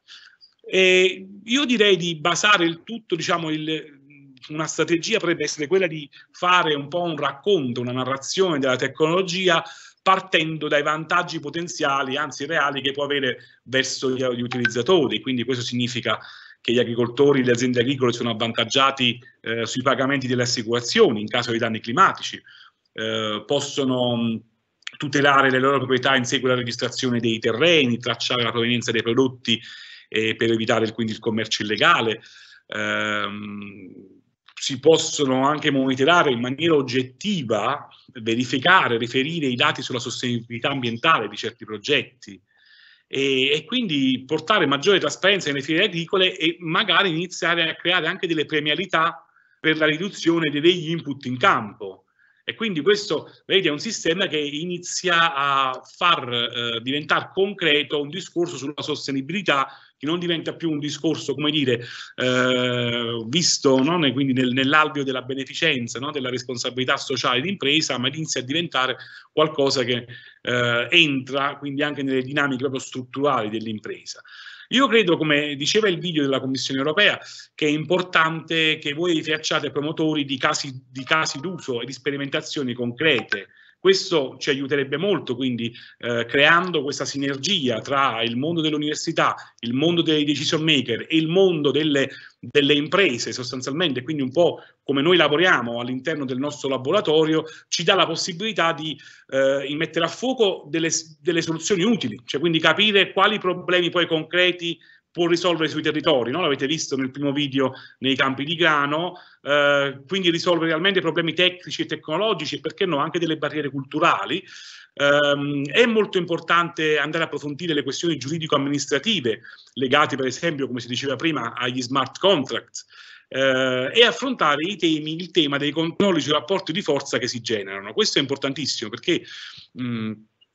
E io direi di basare il tutto, diciamo, il, una strategia potrebbe essere quella di fare un po' un racconto, una narrazione della tecnologia partendo dai vantaggi potenziali, anzi reali, che può avere verso gli, utilizzatori. Quindi questo significa che gli agricoltori, le aziende agricole sono avvantaggiati eh, sui pagamenti delle assicurazioni in caso di danni climatici, eh, possono tutelare le loro proprietà in seguito alla registrazione dei terreni, tracciare la provenienza dei prodotti eh, per evitare quindi il commercio illegale. Ehm, si possono anche monitorare in maniera oggettiva, verificare, riferire i dati sulla sostenibilità ambientale di certi progetti e, e quindi portare maggiore trasparenza nelle filiere agricole e magari iniziare a creare anche delle premialità per la riduzione degli input in campo. E quindi questo vedi, è un sistema che inizia a far eh, diventare concreto un discorso sulla sostenibilità che non diventa più un discorso, come dire, eh, visto no? quindi nel, nell'alveo della beneficenza, no? della responsabilità sociale d'impresa, ma inizia a diventare qualcosa che eh, entra quindi anche nelle dinamiche proprio strutturali dell'impresa. Io credo, come diceva il video della Commissione europea, che è importante che voi facciate promotori di casi, di casi d'uso e di sperimentazioni concrete questo ci aiuterebbe molto, quindi eh, creando questa sinergia tra il mondo dell'università, il mondo dei decision maker e il mondo delle, delle imprese sostanzialmente, quindi un po' come noi lavoriamo all'interno del nostro laboratorio, ci dà la possibilità di eh, mettere a fuoco delle, delle soluzioni utili, cioè quindi capire quali problemi poi concreti può risolvere sui territori, no? l'avete visto nel primo video nei campi di grano, eh, quindi risolvere realmente problemi tecnici e tecnologici e perché no anche delle barriere culturali. Um, è molto importante andare a approfondire le questioni giuridico-amministrative legate per esempio, come si diceva prima, agli smart contracts eh, e affrontare temi, il tema dei controlli sui rapporti di forza che si generano. Questo è importantissimo perché mh,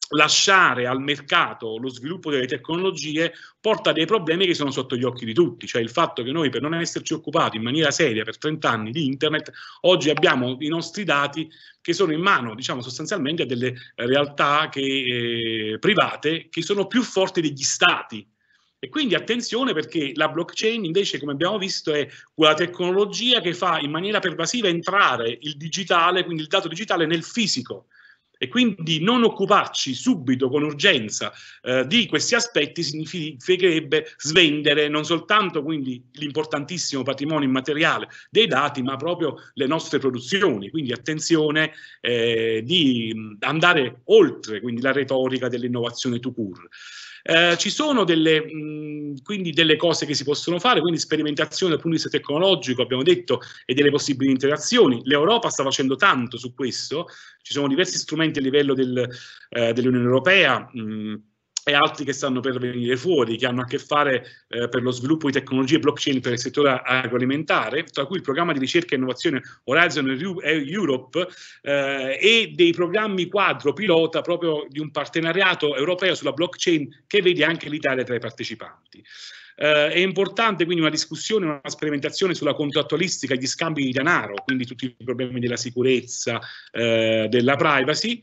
lasciare al mercato lo sviluppo delle tecnologie porta dei problemi che sono sotto gli occhi di tutti, cioè il fatto che noi per non esserci occupati in maniera seria per 30 anni di internet, oggi abbiamo i nostri dati che sono in mano, diciamo sostanzialmente a delle realtà che, eh, private che sono più forti degli stati. E quindi attenzione perché la blockchain invece, come abbiamo visto, è quella tecnologia che fa in maniera pervasiva entrare il digitale, quindi il dato digitale nel fisico e quindi non occuparci subito con urgenza eh, di questi aspetti significherebbe svendere non soltanto quindi l'importantissimo patrimonio immateriale dei dati, ma proprio le nostre produzioni. Quindi attenzione eh, di andare oltre quindi la retorica dell'innovazione to cure. Eh, ci sono delle, mh, quindi delle cose che si possono fare, quindi sperimentazione dal punto di vista tecnologico, abbiamo detto, e delle possibili interazioni. L'Europa sta facendo tanto su questo, ci sono diversi strumenti a livello del, eh, dell'Unione Europea. Mh, e altri che stanno per venire fuori, che hanno a che fare eh, per lo sviluppo di tecnologie blockchain per il settore agroalimentare, tra cui il programma di ricerca e innovazione Horizon Europe eh, e dei programmi quadro pilota proprio di un partenariato europeo sulla blockchain che vede anche l'Italia tra i partecipanti. Eh, è importante quindi una discussione, una sperimentazione sulla contrattualistica, gli scambi di denaro, quindi tutti i problemi della sicurezza, eh, della privacy,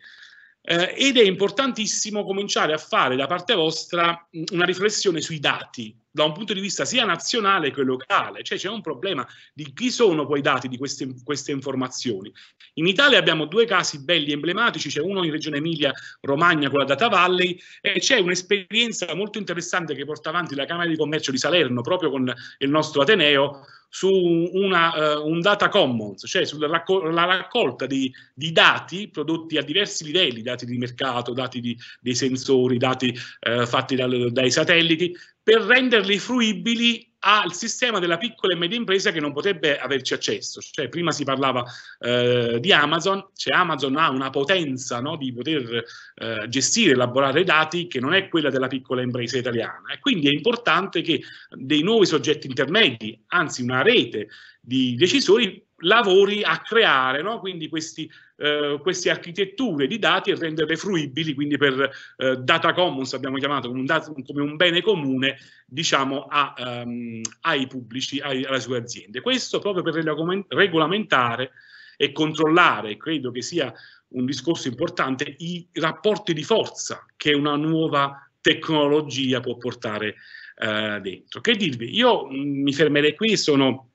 eh, ed è importantissimo cominciare a fare da parte vostra una riflessione sui dati da un punto di vista sia nazionale che locale, cioè c'è un problema di chi sono poi i dati di queste, queste, informazioni. In Italia abbiamo due casi belli emblematici, c'è uno in Regione Emilia Romagna con la Data Valley e c'è un'esperienza molto interessante che porta avanti la Camera di Commercio di Salerno proprio con il nostro Ateneo su una, uh, un data commons, cioè sulla raccol raccolta di, di, dati prodotti a diversi livelli, dati di mercato, dati di, dei sensori, dati uh, fatti dal, dai satelliti, per renderli fruibili al sistema della piccola e media impresa che non potrebbe averci accesso. Cioè, prima si parlava eh, di Amazon, cioè Amazon ha una potenza no, di poter eh, gestire, elaborare dati che non è quella della piccola impresa italiana. E quindi è importante che dei nuovi soggetti intermedi, anzi una rete di decisori, lavori a creare no? quindi questi, eh, queste architetture di dati e renderle fruibili, quindi per eh, data commons abbiamo chiamato come un, dato, come un bene comune, diciamo, a, um, ai pubblici, ai, alle sue aziende. Questo proprio per regolamentare e controllare, credo che sia un discorso importante, i rapporti di forza che una nuova tecnologia può portare uh, dentro. Che dirvi? Io mh, mm, mi fermerei qui, sono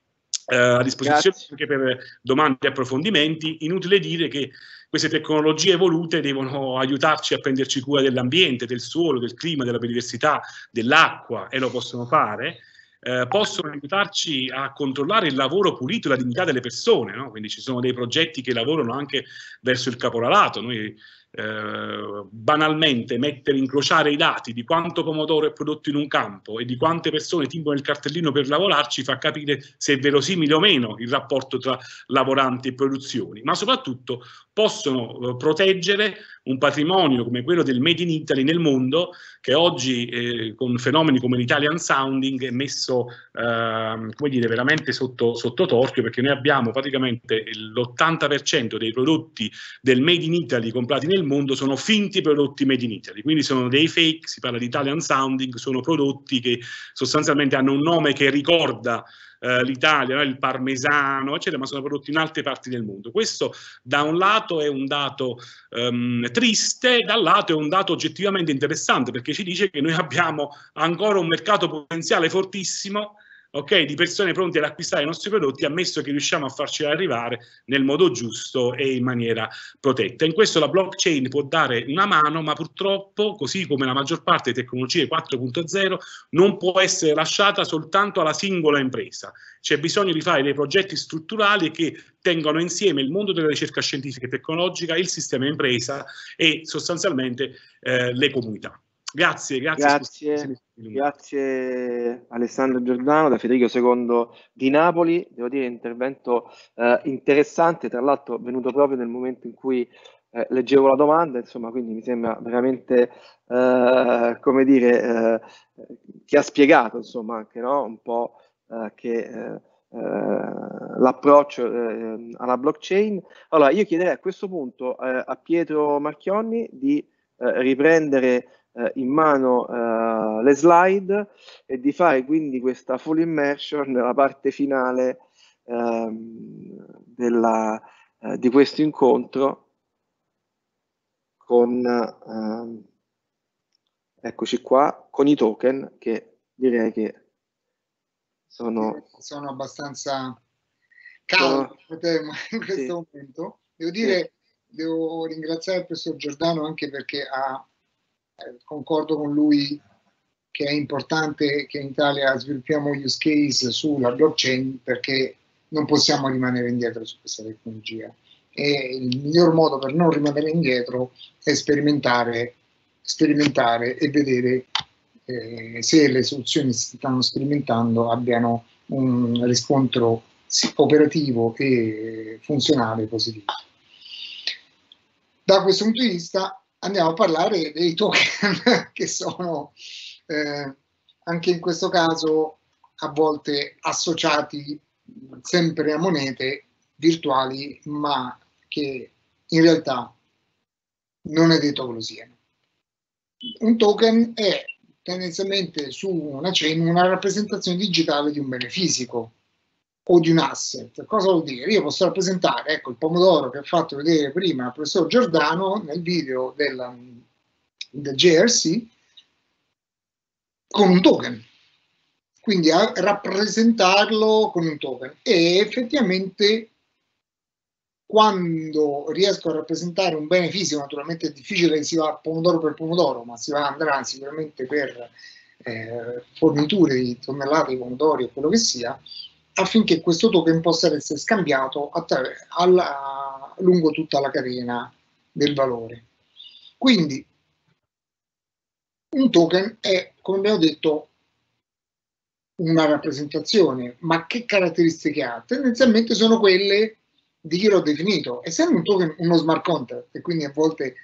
eh, a disposizione Grazie. anche per domande e approfondimenti. Inutile dire che queste tecnologie evolute devono aiutarci a prenderci cura dell'ambiente, del suolo, del clima, della biodiversità, dell'acqua e lo possono fare. Eh, possono aiutarci a controllare il lavoro pulito e la dignità delle persone, no? quindi ci sono dei progetti che lavorano anche verso il caporalato. Noi eh, banalmente mettere, incrociare i dati di quanto pomodoro è prodotto in un campo e di quante persone timbrano il cartellino per lavorarci fa capire se è verosimile o meno il rapporto tra lavoranti e produzioni, ma soprattutto possono eh, proteggere un patrimonio come quello del Made in Italy nel mondo che oggi eh, con fenomeni come l'Italian Sounding è messo eh, come dire, veramente sotto, sotto torchio perché noi abbiamo praticamente l'80% dei prodotti del Made in Italy comprati nel mondo sono finti prodotti Made in Italy, quindi sono dei fake, si parla di Italian Sounding, sono prodotti che sostanzialmente hanno un nome che ricorda eh, l'Italia, il parmesano, eccetera, ma sono prodotti in altre parti del mondo. Questo da un lato è un dato um, triste, dall'altro è un dato oggettivamente interessante perché ci dice che noi abbiamo ancora un mercato potenziale fortissimo okay, di persone pronte ad acquistare i nostri prodotti, ammesso che riusciamo a farci arrivare nel modo giusto e in maniera protetta. In questo la blockchain può dare una mano, ma purtroppo, così come la maggior parte delle tecnologie 4.0, non può essere lasciata soltanto alla singola impresa. C'è bisogno di fare dei progetti strutturali che tengano insieme il mondo della ricerca scientifica e tecnologica, il sistema impresa e sostanzialmente eh, le comunità. Grazie, grazie. Grazie, grazie Alessandro Giordano da Federico II di Napoli. Devo dire, intervento eh, interessante, tra l'altro venuto proprio nel momento in cui eh, leggevo la domanda, insomma, quindi mi sembra veramente, eh, come dire, eh, che ha spiegato, insomma, anche no? un po' eh, che eh, l'approccio alla blockchain. Allora, io chiederei a questo punto a Pietro Marchionni di riprendere eh, in mano eh, le slide e di fare quindi questa full immersion nella parte finale ehm, della, eh, di questo incontro con, ehm, eccoci qua, con i token che direi che sono, sono abbastanza caldi sono, in questo sì. momento. Devo dire, sì. devo ringraziare il professor Giordano anche perché ha concordo con lui che è importante che in Italia sviluppiamo use case sulla blockchain perché non possiamo rimanere indietro su questa tecnologia e il miglior modo per non rimanere indietro è sperimentare, sperimentare e vedere eh, se le soluzioni che si stanno sperimentando abbiano un riscontro operativo e funzionale positivo. Da questo punto di vista andiamo a parlare dei token <laughs> che sono eh, anche in questo caso a volte associati sempre a monete virtuali ma che in realtà non è detto che lo siano. Un token è tendenzialmente su una chain una rappresentazione digitale di un bene fisico o di un asset. Cosa vuol dire? Io posso rappresentare, ecco, il pomodoro che ha fatto vedere prima il professor Giordano nel video del, del JRC con un token. Quindi a rappresentarlo con un token. E effettivamente quando riesco a rappresentare un bene fisico, naturalmente è difficile che si va pomodoro per pomodoro, ma si va, andrà sicuramente per eh, forniture di tonnellate di pomodori o quello che sia, affinché questo token possa essere scambiato alla, lungo tutta la catena del valore. Quindi un token è, come abbiamo detto, una rappresentazione, ma che caratteristiche ha? Tendenzialmente sono quelle di chi l'ho definito. Essendo un token uno smart contract, e quindi a volte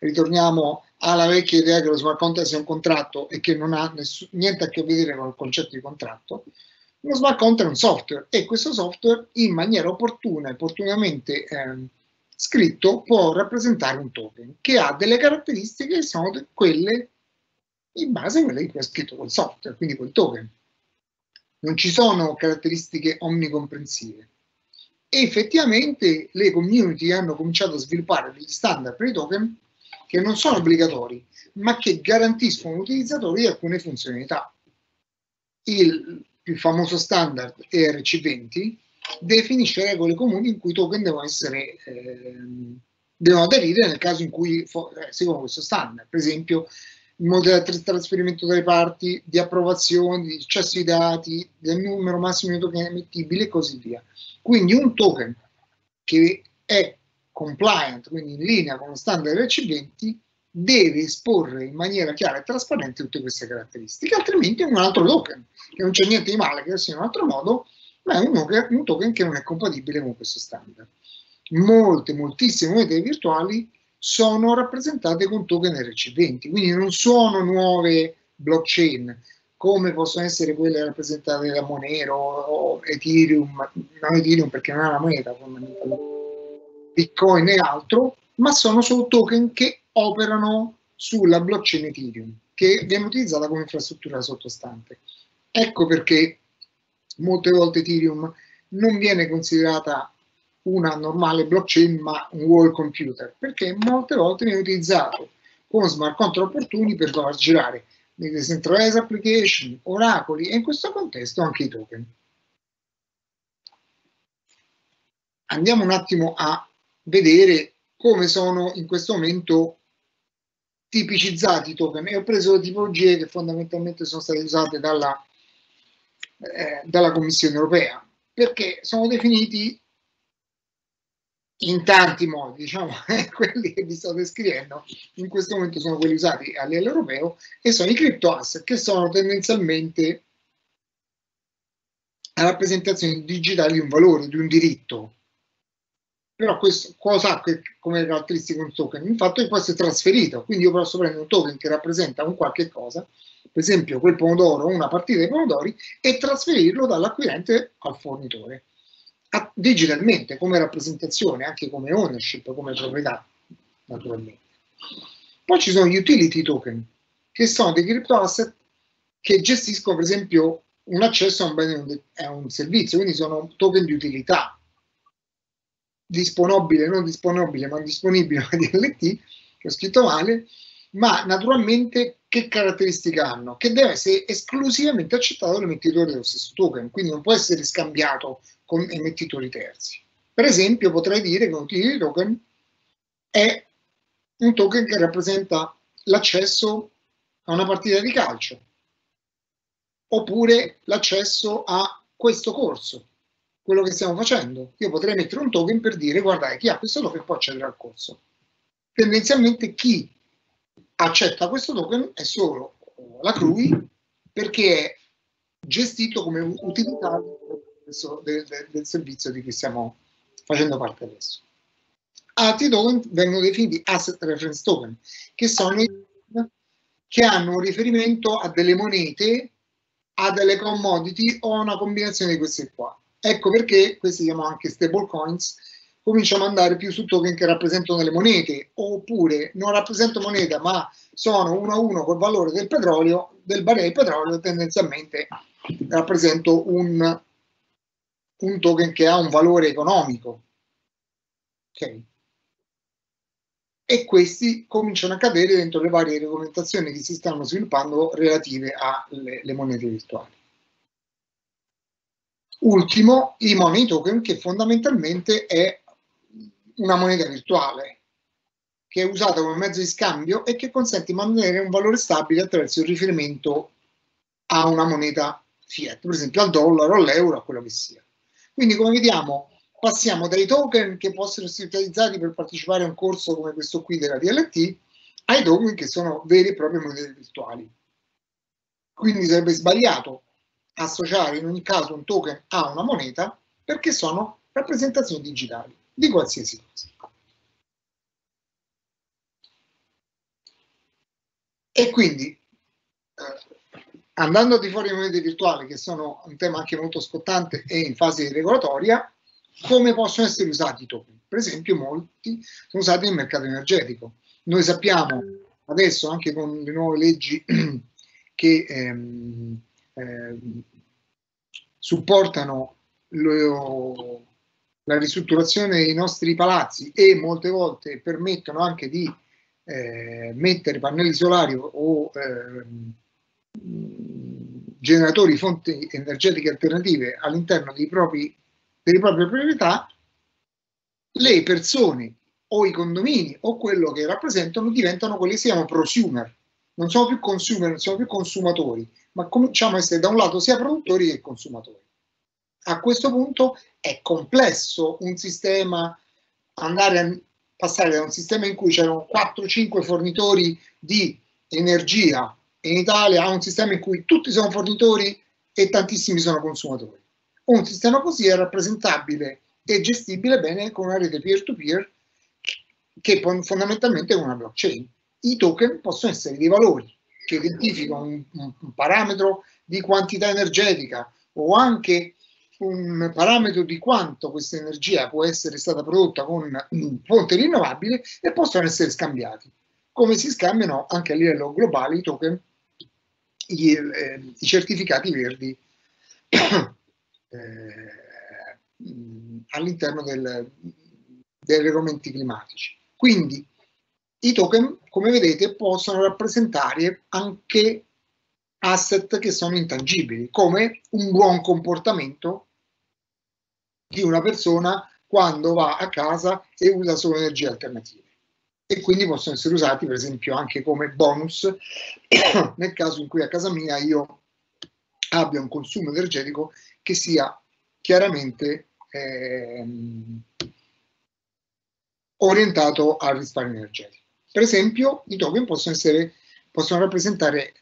ritorniamo alla vecchia idea che lo smart contract sia un contratto e che non ha niente a che vedere con il concetto di contratto, uno smart contract è un software e questo software in maniera opportuna e opportunamente eh, scritto può rappresentare un token che ha delle caratteristiche che sono quelle in base a quelle di cui è scritto quel software, quindi quel token. Non ci sono caratteristiche omnicomprensive. E effettivamente le community hanno cominciato a sviluppare degli standard per i token che non sono obbligatori, ma che garantiscono all'utilizzatore alcune funzionalità. Il più famoso standard ERC20 definisce regole comuni in cui i token devono essere eh, devono aderire nel caso in cui eh, seguono questo standard. Per esempio, il modello di trasferimento delle parti, di approvazione, di accesso ai dati, del numero massimo di token emettibili e così via. Quindi un token che è compliant, quindi in linea con lo standard RC20, deve esporre in maniera chiara e trasparente tutte queste caratteristiche, altrimenti è un altro token, che non c'è niente di male che sia in un altro modo, ma è un token, che non è compatibile con questo standard. Molte, moltissime monete virtuali sono rappresentate con token RC20, quindi non sono nuove blockchain, come possono essere quelle rappresentate da Monero o Ethereum, non Ethereum perché non è una moneta Bitcoin e altro, ma sono solo token che operano sulla blockchain Ethereum, che viene utilizzata come infrastruttura sottostante. Ecco perché molte volte Ethereum non viene considerata una normale blockchain, ma un wall computer, perché molte volte viene utilizzato con smart contract opportuni per far girare di decentralized application, oracoli e in questo contesto anche i token. Andiamo un attimo a vedere come sono in questo momento tipicizzati i token e ho preso le tipologie che fondamentalmente sono state usate dalla, eh, dalla Commissione europea perché sono definiti in tanti modi, diciamo, <laughs> quelli che vi sto descrivendo in questo momento sono quelli usati a livello europeo e sono i crypto asset che sono tendenzialmente la rappresentazione digitale di un valore, di un diritto. Però questo cosa ha come caratteristica un token? Il fatto che può essere trasferito, quindi io posso prendere un token che rappresenta un qualche cosa, per esempio quel pomodoro, una partita di pomodori, e trasferirlo dall'acquirente al fornitore digitalmente come rappresentazione, anche come ownership, come proprietà, naturalmente. Poi ci sono gli utility token, che sono dei crypto asset che gestiscono, per esempio, un accesso a un bene a un servizio, quindi sono token di utilità, disponibile, non disponibile, ma disponibile <laughs> a DLT, che ho scritto male, ma naturalmente che caratteristiche hanno? Che deve essere esclusivamente accettato dall'emettitore dello stesso token, quindi non può essere scambiato con emettitori terzi. Per esempio potrei dire che un utility token è un token che rappresenta l'accesso a una partita di calcio oppure l'accesso a questo corso, quello che stiamo facendo. Io potrei mettere un token per dire guardate chi ha questo token può accedere al corso. Tendenzialmente chi accetta questo token è solo la CRUI perché è gestito come utilità del, del, del servizio di cui stiamo facendo parte adesso. Altri token vengono definiti asset reference token, che sono i che hanno un riferimento a delle monete, a delle commodity o a una combinazione di queste qua. Ecco perché questi si chiamano anche stable coins, cominciamo ad andare più su token che rappresentano le monete, oppure non rappresentano moneta, ma sono uno a uno col valore del petrolio, del barile di petrolio, tendenzialmente rappresento un un token che ha un valore economico. Okay. E questi cominciano a cadere dentro le varie regolamentazioni che si stanno sviluppando relative alle monete virtuali. Ultimo, i money token, che fondamentalmente è una moneta virtuale, che è usata come mezzo di scambio e che consente di mantenere un valore stabile attraverso il riferimento a una moneta fiat, per esempio al dollaro, all'euro, a quello che sia. Quindi come vediamo passiamo dai token che possono essere utilizzati per partecipare a un corso come questo qui della DLT ai token che sono veri e propri monete virtuali. Quindi sarebbe sbagliato associare in ogni caso un token a una moneta perché sono rappresentazioni digitali di qualsiasi cosa. E quindi, eh, andando di fuori delle monete virtuali, che sono un tema anche molto scottante e in fase regolatoria, come possono essere usati i token? Per esempio, molti sono usati nel mercato energetico. Noi sappiamo adesso, anche con le nuove leggi <clears throat> che ehm, ehm, supportano lo, la ristrutturazione dei nostri palazzi e molte volte permettono anche di eh, mettere pannelli solari o eh, generatori fonti energetiche alternative all'interno dei propri, delle proprie proprietà, le persone o i condomini o quello che rappresentano diventano quelli che si chiamano prosumer. Non sono più consumer, non sono più consumatori, ma cominciamo a essere da un lato sia produttori che consumatori. A questo punto è complesso un sistema andare a passare da un sistema in cui c'erano 4-5 fornitori di energia in Italia a un sistema in cui tutti sono fornitori e tantissimi sono consumatori. Un sistema così è rappresentabile e gestibile bene con una rete peer-to-peer che fondamentalmente è una blockchain. I token possono essere dei valori che identificano un, un parametro di quantità energetica o anche un parametro di quanto questa energia può essere stata prodotta con fonte rinnovabile e possono essere scambiati. Come si scambiano anche a livello globale i token, i, eh, i certificati verdi <coughs> eh, all'interno del, dei regolamenti climatici. Quindi i token, come vedete, possono rappresentare anche asset che sono intangibili, come un buon comportamento di una persona quando va a casa e usa solo energie alternative. E quindi possono essere usati, per esempio, anche come bonus <coughs> nel caso in cui a casa mia io abbia un consumo energetico che sia chiaramente ehm, orientato al risparmio energetico. Per esempio, i token possono, essere, possono rappresentare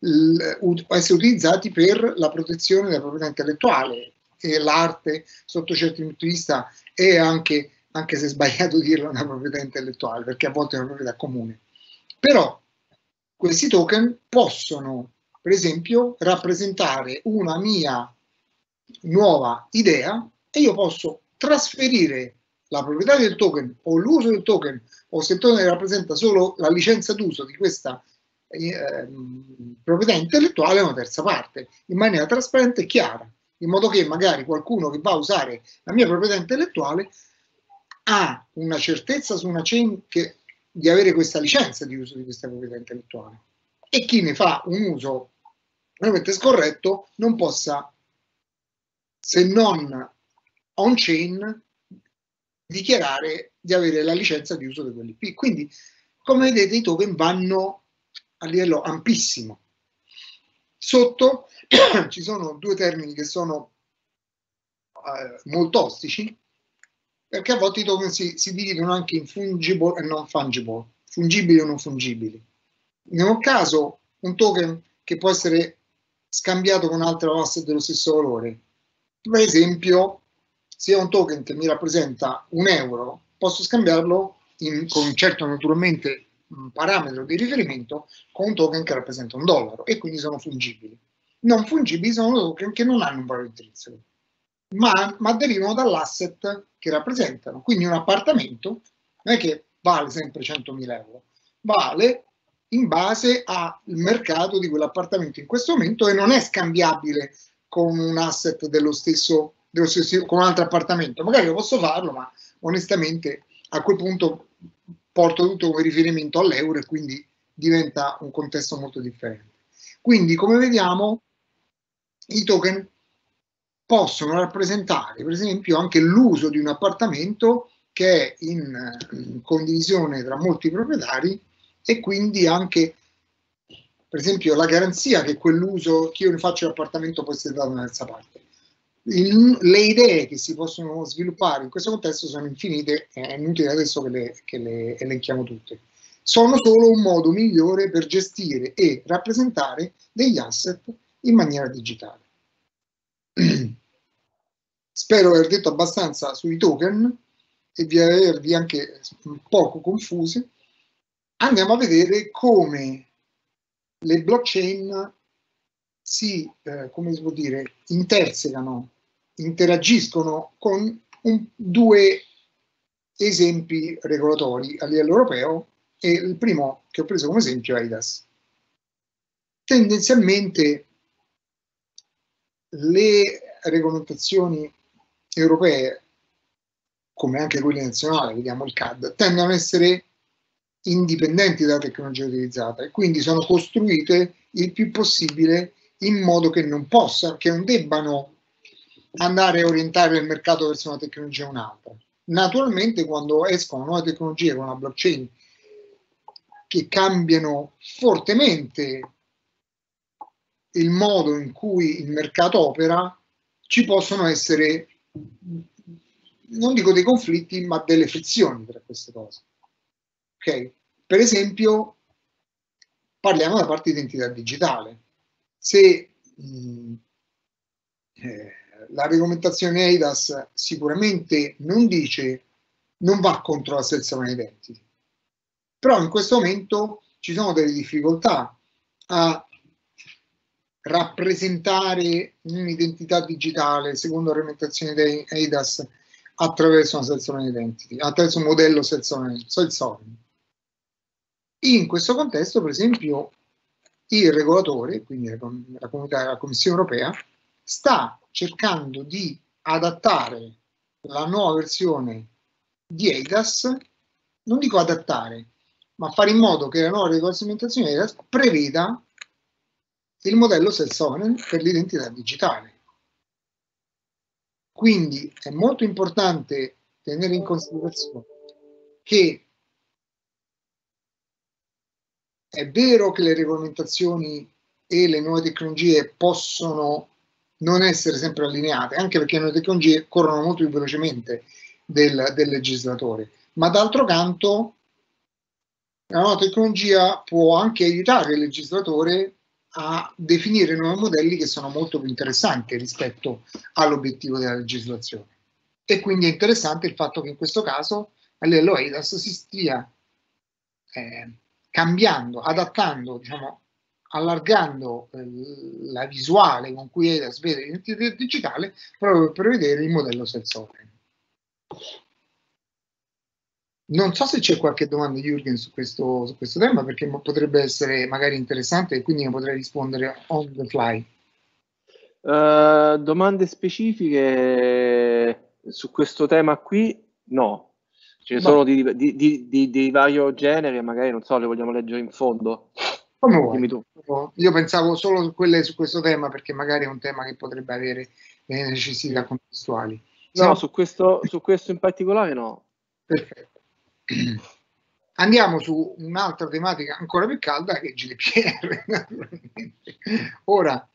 essere utilizzati per la protezione della proprietà intellettuale, e l'arte sotto certi punti di vista è anche, anche se è sbagliato <laughs> dirlo, una proprietà intellettuale, perché a volte è una proprietà comune. Però questi token possono, per esempio, rappresentare una mia nuova idea e io posso trasferire la proprietà del token o l'uso del token o se il token rappresenta solo la licenza d'uso di questa eh, proprietà intellettuale a una terza parte in maniera trasparente e chiara in modo che magari qualcuno che va a usare la mia proprietà intellettuale ha una certezza su una chain che, di avere questa licenza di uso di questa proprietà intellettuale. E chi ne fa un uso veramente scorretto non possa, se non on-chain, dichiarare di avere la licenza di uso di quell'IP. Quindi, come vedete, i token vanno a livello ampissimo. Sotto <coughs> ci sono due termini che sono eh, molto ostici, perché a volte i token si, si, dividono anche in fungible e non fungible, fungibili o non fungibili. In un caso un token che può essere scambiato con altro asset dello stesso valore. Per esempio, se ho un token che mi rappresenta un euro, posso scambiarlo in, con un certo naturalmente parametro di riferimento con un token che rappresenta un dollaro e quindi sono fungibili non fungibili sono token che non hanno un valore intrinseco, ma, ma derivano dall'asset che rappresentano. Quindi un appartamento non è che vale sempre 100.000 euro, vale in base al mercato di quell'appartamento in questo momento e non è scambiabile con un asset dello stesso devo con un altro appartamento. Magari lo posso farlo, ma onestamente a quel punto porto tutto come riferimento all'euro e quindi diventa un contesto molto differente. Quindi, come vediamo, i token possono rappresentare, per esempio, anche l'uso di un appartamento che è in, in condivisione tra molti proprietari e quindi anche, per esempio, la garanzia che quell'uso che io ne faccio l'appartamento può essere dato da una terza parte. Il, le idee che si possono sviluppare in questo contesto sono infinite, è inutile adesso che le, che le elenchiamo tutte. Sono solo un modo migliore per gestire e rappresentare degli asset in maniera digitale. <clears throat> Spero aver detto abbastanza sui token e di avervi anche un poco confusi. Andiamo a vedere come le blockchain si, eh, come si può dire, intersecano, interagiscono con un, due esempi regolatori a livello europeo e il primo che ho preso come esempio è IDAS. Tendenzialmente le regolamentazioni europee, come anche quelle nazionali, vediamo il CAD, tendono ad essere indipendenti dalla tecnologia utilizzata e quindi sono costruite il più possibile in modo che non possano, che non debbano andare a orientare il mercato verso una tecnologia o un'altra. Naturalmente quando escono nuove tecnologie con la blockchain che cambiano fortemente il modo in cui il mercato opera, ci possono essere, non dico dei conflitti, ma delle frizioni tra queste cose. Ok? Per esempio, parliamo da parte di identità digitale. Se mh, eh, la regolamentazione EIDAS sicuramente non dice non va contro la self identity, però in questo momento ci sono delle difficoltà a rappresentare un'identità digitale secondo la regolamentazione di EIDAS attraverso una self identity, attraverso un modello self-sovereign. In questo contesto, per esempio, il regolatore, quindi la, comunità, la Commissione europea, sta cercando di adattare la nuova versione di EIDAS, non dico adattare, ma fare in modo che la nuova regolamentazione EIDAS preveda il modello self-sovereign per l'identità digitale. Quindi è molto importante tenere in considerazione che è vero che le regolamentazioni e le nuove tecnologie possono non essere sempre allineate, anche perché le nuove tecnologie corrono molto più velocemente del, del legislatore, ma d'altro canto la nuova tecnologia può anche aiutare il legislatore a definire nuovi modelli che sono molto più interessanti rispetto all'obiettivo della legislazione. E quindi è interessante il fatto che in questo caso a livello EIDAS si stia eh, cambiando, adattando, diciamo, allargando eh, la visuale con cui EIDAS vede l'identità digitale proprio per prevedere il modello sensore. Non so se c'è qualche domanda Jürgen su questo, su questo tema perché potrebbe essere magari interessante e quindi ne potrei rispondere on the fly. Uh, domande specifiche su questo tema qui? No, ce ne no. sono di, di, di, di, vario genere, magari non so, le vogliamo leggere in fondo. Tu. Io pensavo solo su quelle su questo tema perché magari è un tema che potrebbe avere delle necessità contestuali. No, no. Su, questo, su questo in particolare no. Perfetto. Andiamo su un'altra tematica ancora più calda che è GDPR. <laughs> Ora,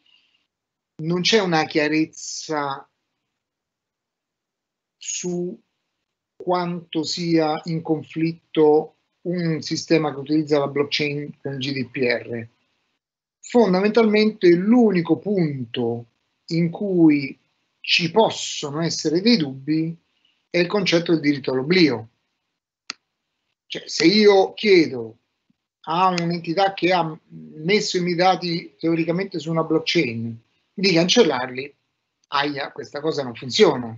non c'è una chiarezza su quanto sia in conflitto un sistema che utilizza la blockchain con il GDPR. Fondamentalmente l'unico punto in cui ci possono essere dei dubbi è il concetto del diritto all'oblio cioè, se io chiedo a un'entità che ha messo i miei dati teoricamente su una blockchain di cancellarli, aia, questa cosa non funziona.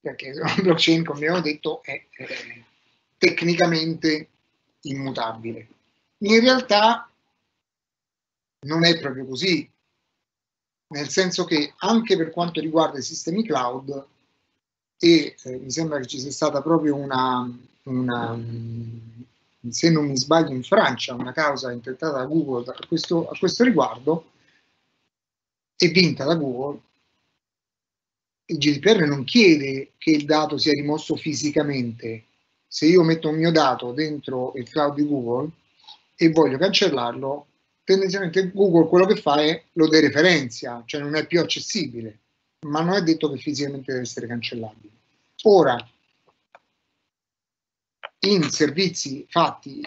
Perché <laughs> una blockchain, come abbiamo detto, è, è tecnicamente immutabile. In realtà non è proprio così. nel senso che anche per quanto riguarda i sistemi cloud, e eh, mi sembra che ci sia stata proprio una, una, se non mi sbaglio in Francia, una causa intentata da Google a questo, a questo riguardo, e vinta da Google, il GDPR non chiede che il dato sia rimosso fisicamente. Se io metto un mio dato dentro il cloud di Google e voglio cancellarlo, tendenzialmente Google quello che fa è lo dereferenzia, cioè non è più accessibile, ma non è detto che fisicamente deve essere cancellabile. Ora, in servizi fatti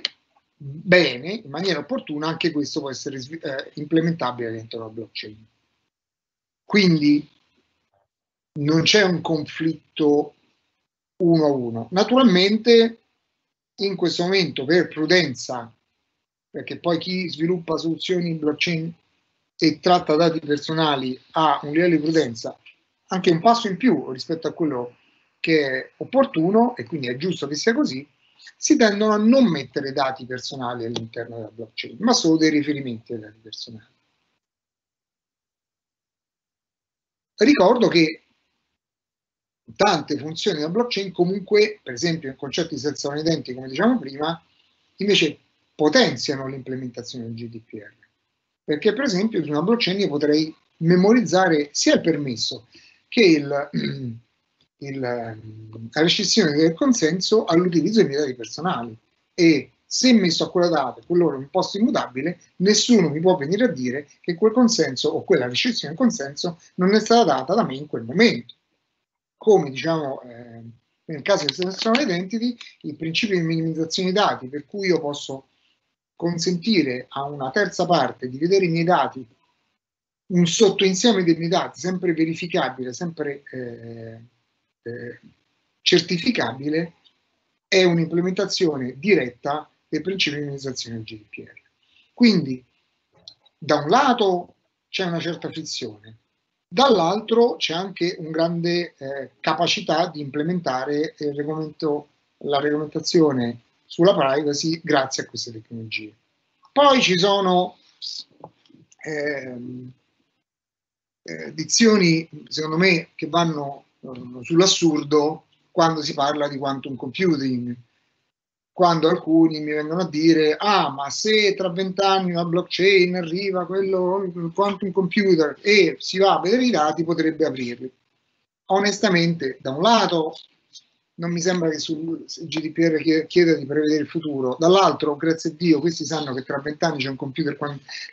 bene, in maniera opportuna, anche questo può essere eh, implementabile dentro la blockchain. Quindi non c'è un conflitto uno a uno. Naturalmente in questo momento per prudenza, perché poi chi sviluppa soluzioni in blockchain e tratta dati personali ha un livello di prudenza anche un passo in più rispetto a quello che è opportuno e quindi è giusto che sia così, si tendono a non mettere dati personali all'interno della blockchain, ma solo dei riferimenti ai dati personali. Ricordo che tante funzioni della blockchain comunque, per esempio in concetti senza un'identi, come diciamo prima, invece potenziano l'implementazione del GDPR. Perché per esempio su una blockchain io potrei memorizzare sia il permesso che il, <clears throat> il, la rescissione del consenso all'utilizzo dei miei dati personali. E se messo a quella data quell'ora in posto immutabile, nessuno mi può venire a dire che quel consenso o quella rescissione del consenso non è stata data da me in quel momento come diciamo eh, nel caso del selezional identity, il principio di minimizzazione dei dati, per cui io posso consentire a una terza parte di vedere i miei dati, un sottoinsieme dei miei dati, sempre verificabile, sempre eh, eh, certificabile, è un'implementazione diretta del principio di minimizzazione del GDPR. Quindi, da un lato c'è una certa frizione, Dall'altro c'è anche una grande eh, capacità di implementare la regolamentazione sulla privacy grazie a queste tecnologie. Poi ci sono ehm, eh, dizioni, secondo me, che vanno eh, sull'assurdo quando si parla di quantum computing, quando alcuni mi vengono a dire ah ma se tra vent'anni la blockchain arriva quello quantum computer e si va a vedere i dati potrebbe aprirli. Onestamente da un lato non mi sembra che sul GDPR chieda di prevedere il futuro. Dall'altro grazie a Dio questi sanno che tra vent'anni c'è un computer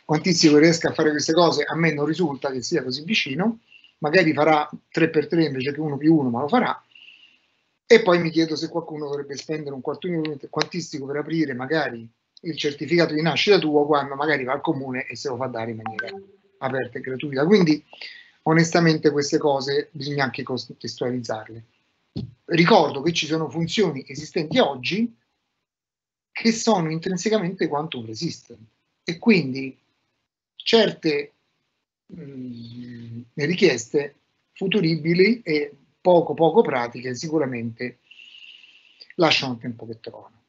quantistico che riesca a fare queste cose a me non risulta che sia così vicino. Magari farà 3x3 invece che 1 più 1 ma lo farà e poi mi chiedo se qualcuno dovrebbe spendere un quartino quantistico per aprire magari il certificato di nascita tuo quando magari va al comune e se lo fa dare in maniera aperta e gratuita. Quindi onestamente queste cose bisogna anche contestualizzarle. Ricordo che ci sono funzioni esistenti oggi che sono intrinsecamente quantum resistant e quindi certe mh, mm, richieste futuribili e poco poco pratiche sicuramente lasciano il tempo che trovano.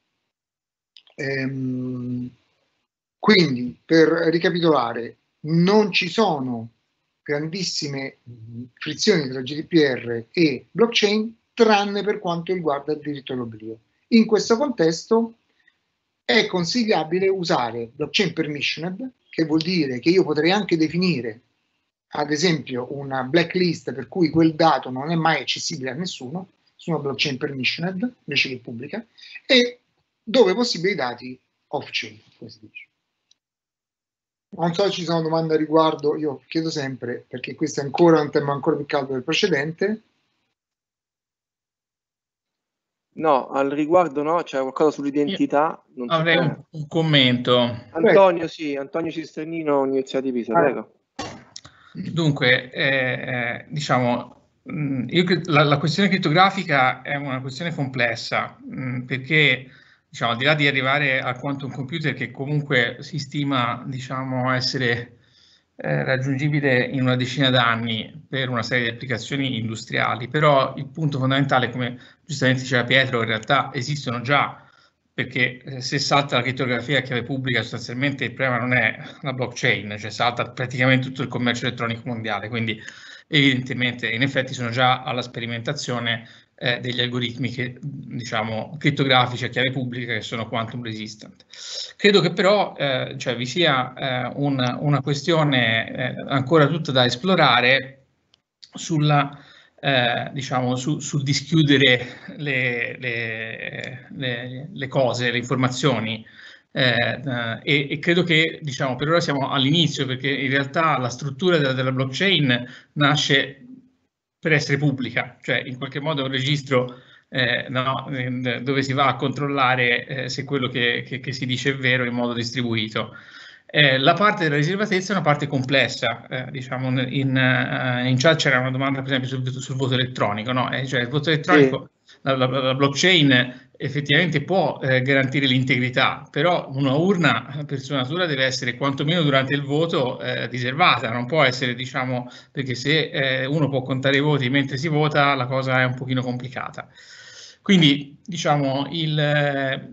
Ehm, quindi, per ricapitolare, non ci sono grandissime frizioni tra GDPR e blockchain, tranne per quanto riguarda il diritto all'oblio. In questo contesto è consigliabile usare blockchain permissioned, che vuol dire che io potrei anche definire ad esempio una blacklist per cui quel dato non è mai accessibile a nessuno, su una blockchain permissioned invece che pubblica, e dove possibili i dati off-chain, come si dice. Non so se ci sono domande a riguardo, io chiedo sempre, perché questo è ancora un tema ancora più caldo del precedente. No, al riguardo no, c'è qualcosa sull'identità. avrei un, un, commento. Antonio, sì, Antonio Cisternino, Università di Pisa, ah. prego. Dunque, eh, diciamo, mm, io, la, la, questione criptografica è una questione complessa mh, perché, diciamo, al di là di arrivare al quantum computer che comunque si stima, diciamo, essere eh, raggiungibile in una decina d'anni per una serie di applicazioni industriali, però il punto fondamentale, come giustamente diceva Pietro, in realtà esistono già perché eh, se salta la crittografia a chiave pubblica sostanzialmente il problema non è la blockchain, cioè salta praticamente tutto il commercio elettronico mondiale, quindi evidentemente in effetti sono già alla sperimentazione eh, degli algoritmi che, diciamo, crittografici a chiave pubblica che sono quantum resistant. Credo che però eh, cioè, vi sia eh, un, una questione eh, ancora tutta da esplorare sulla, eh, diciamo, su, sul dischiudere le, le, le, le, cose, le informazioni. Eh, e, e, credo che diciamo, per ora siamo all'inizio perché in realtà la struttura della, della blockchain nasce per essere pubblica, cioè in qualche modo è un registro eh, no, dove si va a controllare eh, se quello che, che, che, si dice è vero in modo distribuito. Eh, la parte della riservatezza è una parte complessa, eh, diciamo in, uh, in, chat c'era una domanda per esempio sul, sul voto elettronico, no? Eh, cioè il voto elettronico, sì. la, la, la, blockchain effettivamente può eh, garantire l'integrità, però una urna per sua natura deve essere quantomeno durante il voto eh, riservata, non può essere, diciamo, perché se uno può contare i voti mentre si vota, la cosa è un pochino complicata. Quindi, diciamo, il, eh,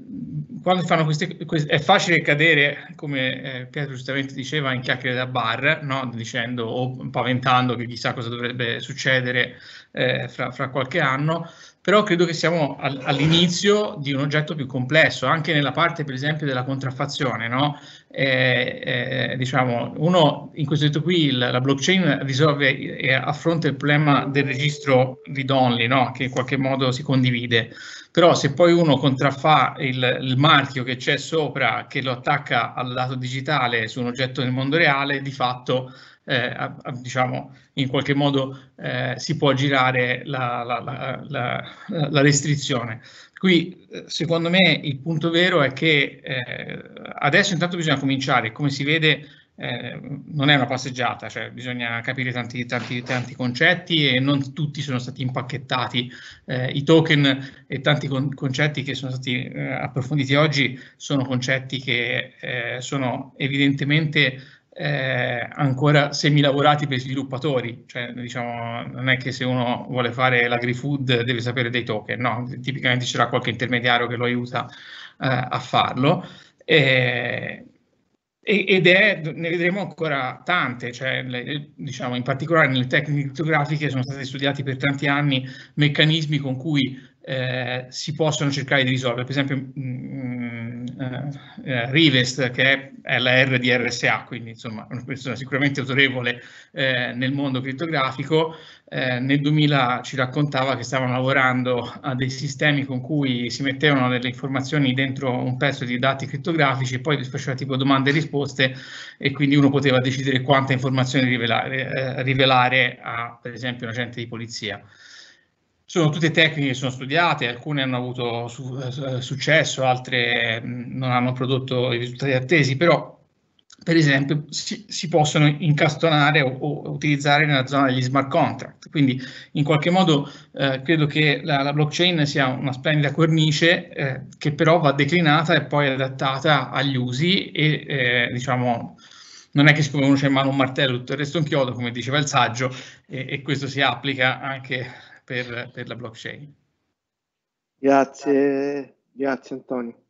quando fanno queste, queste, è facile cadere, come eh, Pietro giustamente diceva, in chiacchiere da bar, no? dicendo o paventando che chissà cosa dovrebbe succedere eh, fra, fra qualche anno, però credo che siamo al, all'inizio di un oggetto più complesso, anche nella parte per esempio della contraffazione. No? Eh, eh, diciamo, uno in questo detto qui il, la blockchain risolve e affronta il problema del registro read-only, no? che in qualche modo si condivide, però se poi uno contraffà il, il marchio che c'è sopra, che lo attacca al dato digitale su un oggetto nel mondo reale, di fatto eh, a, a, diciamo, in qualche modo eh, si può girare la, la, la, la restrizione. Qui eh, secondo me il punto vero è che eh, adesso intanto bisogna cominciare, come si vede eh, non è una passeggiata, cioè bisogna capire tanti, tanti, tanti concetti e non tutti sono stati impacchettati. Eh, I token e tanti con concetti che sono stati approfonditi oggi sono concetti che sono evidentemente eh, ancora semilavorati per i sviluppatori, cioè diciamo non è che se uno vuole fare l'agri-food deve sapere dei token, no, tipicamente c'era qualche intermediario che lo aiuta eh, a farlo. Eh, ed è, ne vedremo ancora tante, cioè, le, diciamo, in particolare nelle tecniche criptografiche sono stati studiati per tanti anni meccanismi con cui eh, si possono cercare di risolvere. Per esempio, mh, mm, uh, uh, Rivest, che è la R di RSA, quindi insomma una persona sicuramente autorevole eh, nel mondo criptografico, eh, nel 2000 ci raccontava che stavano lavorando a dei sistemi con cui si mettevano delle informazioni dentro un pezzo di dati criptografici e poi faceva tipo domande e risposte e quindi uno poteva decidere quanta informazione rivelare, eh, rivelare a per esempio un agente di polizia sono tutte tecniche che sono studiate, alcune hanno avuto su, uh, successo, altre mh, non hanno prodotto i risultati attesi, però per esempio si, si possono incastonare o, o, utilizzare nella zona degli smart contract. Quindi in qualche modo eh, credo che la, la, blockchain sia una splendida cornice eh, che però va declinata e poi adattata agli usi e eh, diciamo non è che siccome uno c'è in mano un martello tutto il resto un chiodo, come diceva il saggio, e, e questo si applica anche per, per la blockchain. Grazie, grazie Antonio.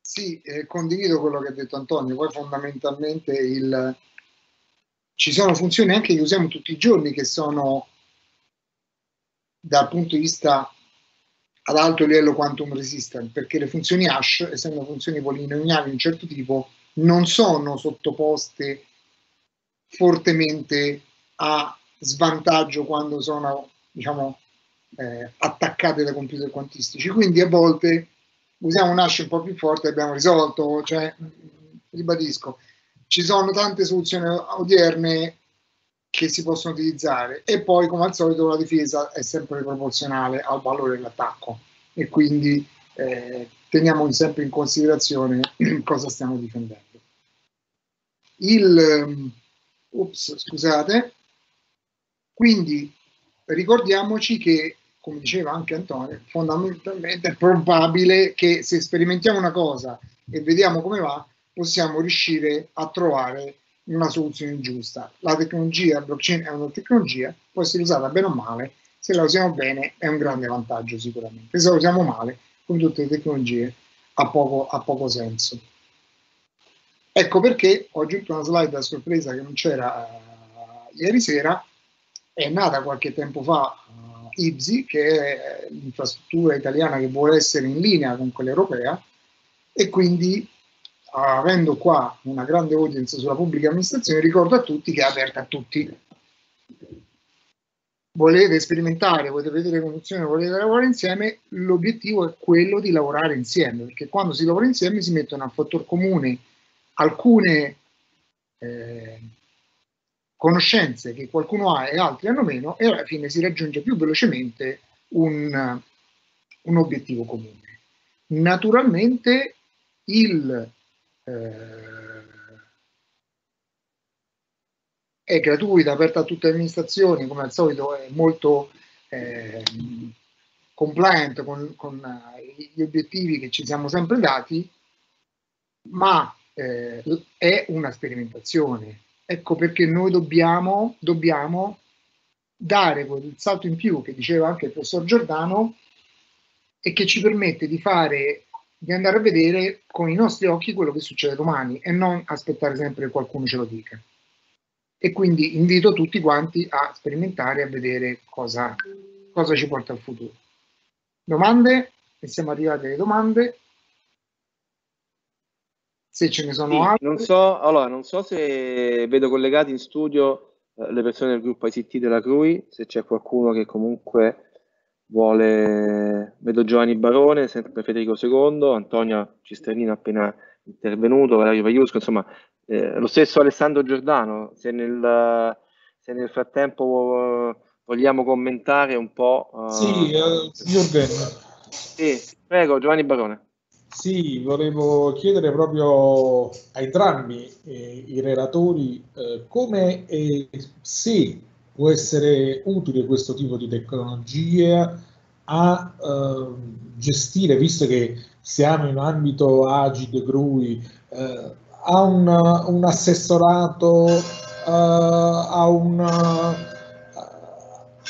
Sì, eh, condivido quello che ha detto Antonio, poi fondamentalmente il, ci sono funzioni anche che usiamo tutti i giorni che sono dal punto di vista ad alto livello quantum resistant, perché le funzioni hash, essendo funzioni polinomiali di un certo tipo, non sono sottoposte fortemente a svantaggio quando sono diciamo, eh, attaccate da computer quantistici. Quindi a volte usiamo un hash un po' più forte e abbiamo risolto. Cioè, ribadisco, ci sono tante soluzioni odierne che si possono utilizzare e poi come al solito la difesa è sempre proporzionale al valore dell'attacco e quindi eh, teniamo sempre in considerazione <clears throat> cosa stiamo difendendo. Il, um, ups, scusate, quindi ricordiamoci che, come diceva anche Antonio, fondamentalmente è probabile che se sperimentiamo una cosa e vediamo come va, possiamo riuscire a trovare una soluzione giusta. La tecnologia blockchain è una tecnologia, può essere usata bene o male, se la usiamo bene è un grande vantaggio sicuramente, se la usiamo male come tutte le tecnologie, ha poco, ha poco senso. Ecco perché ho aggiunto una slide a sorpresa che non c'era uh, ieri sera, è nata qualche tempo fa uh, IBSI, che è l'infrastruttura italiana che vuole essere in linea con quella europea, e quindi avendo qua una grande audience sulla pubblica amministrazione, ricordo a tutti che è aperta a tutti. Volete sperimentare, volete vedere come funziona, volete lavorare insieme, l'obiettivo è quello di lavorare insieme, perché quando si lavora insieme si mettono a fattor comune alcune eh, conoscenze che qualcuno ha e altri hanno meno e alla fine si raggiunge più velocemente un, un obiettivo comune. Naturalmente il eh, è gratuita, aperta a tutte le amministrazioni, come al solito è molto eh, compliant con, con, gli obiettivi che ci siamo sempre dati, ma eh, è una sperimentazione. Ecco perché noi dobbiamo, dobbiamo dare quel salto in più che diceva anche il professor Giordano e che ci permette di fare di andare a vedere con i nostri occhi quello che succede domani e non aspettare sempre che qualcuno ce lo dica. E quindi invito tutti quanti a sperimentare a vedere cosa, cosa ci porta al futuro. Domande? E siamo arrivati alle domande. Se ce ne sono sì, altre. Non so, allora, non so se vedo collegati in studio eh, le persone del gruppo ICT della CRUI, se c'è qualcuno che comunque vuole, vedo Giovanni Barone, sempre Federico II, Antonio Cisternino appena intervenuto, Valerio Vaiusco, insomma eh, lo stesso Alessandro Giordano, se nel, se nel frattempo vogliamo commentare un po'. Uh... Sì, uh, Jürgen. Sì, prego Giovanni Barone. Sì, volevo chiedere proprio ai entrambi eh, i relatori eh, come e se può essere utile questo tipo di tecnologia a eh, gestire, visto che siamo in ambito agile, GRUI, eh, a un, un assessorato, eh, a, un,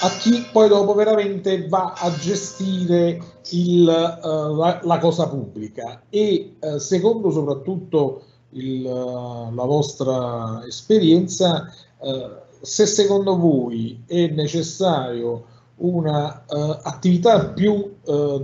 a chi poi dopo veramente va a gestire il, uh, la, la, cosa pubblica. E uh, secondo soprattutto il, uh, la vostra esperienza se secondo voi è necessario un'attività più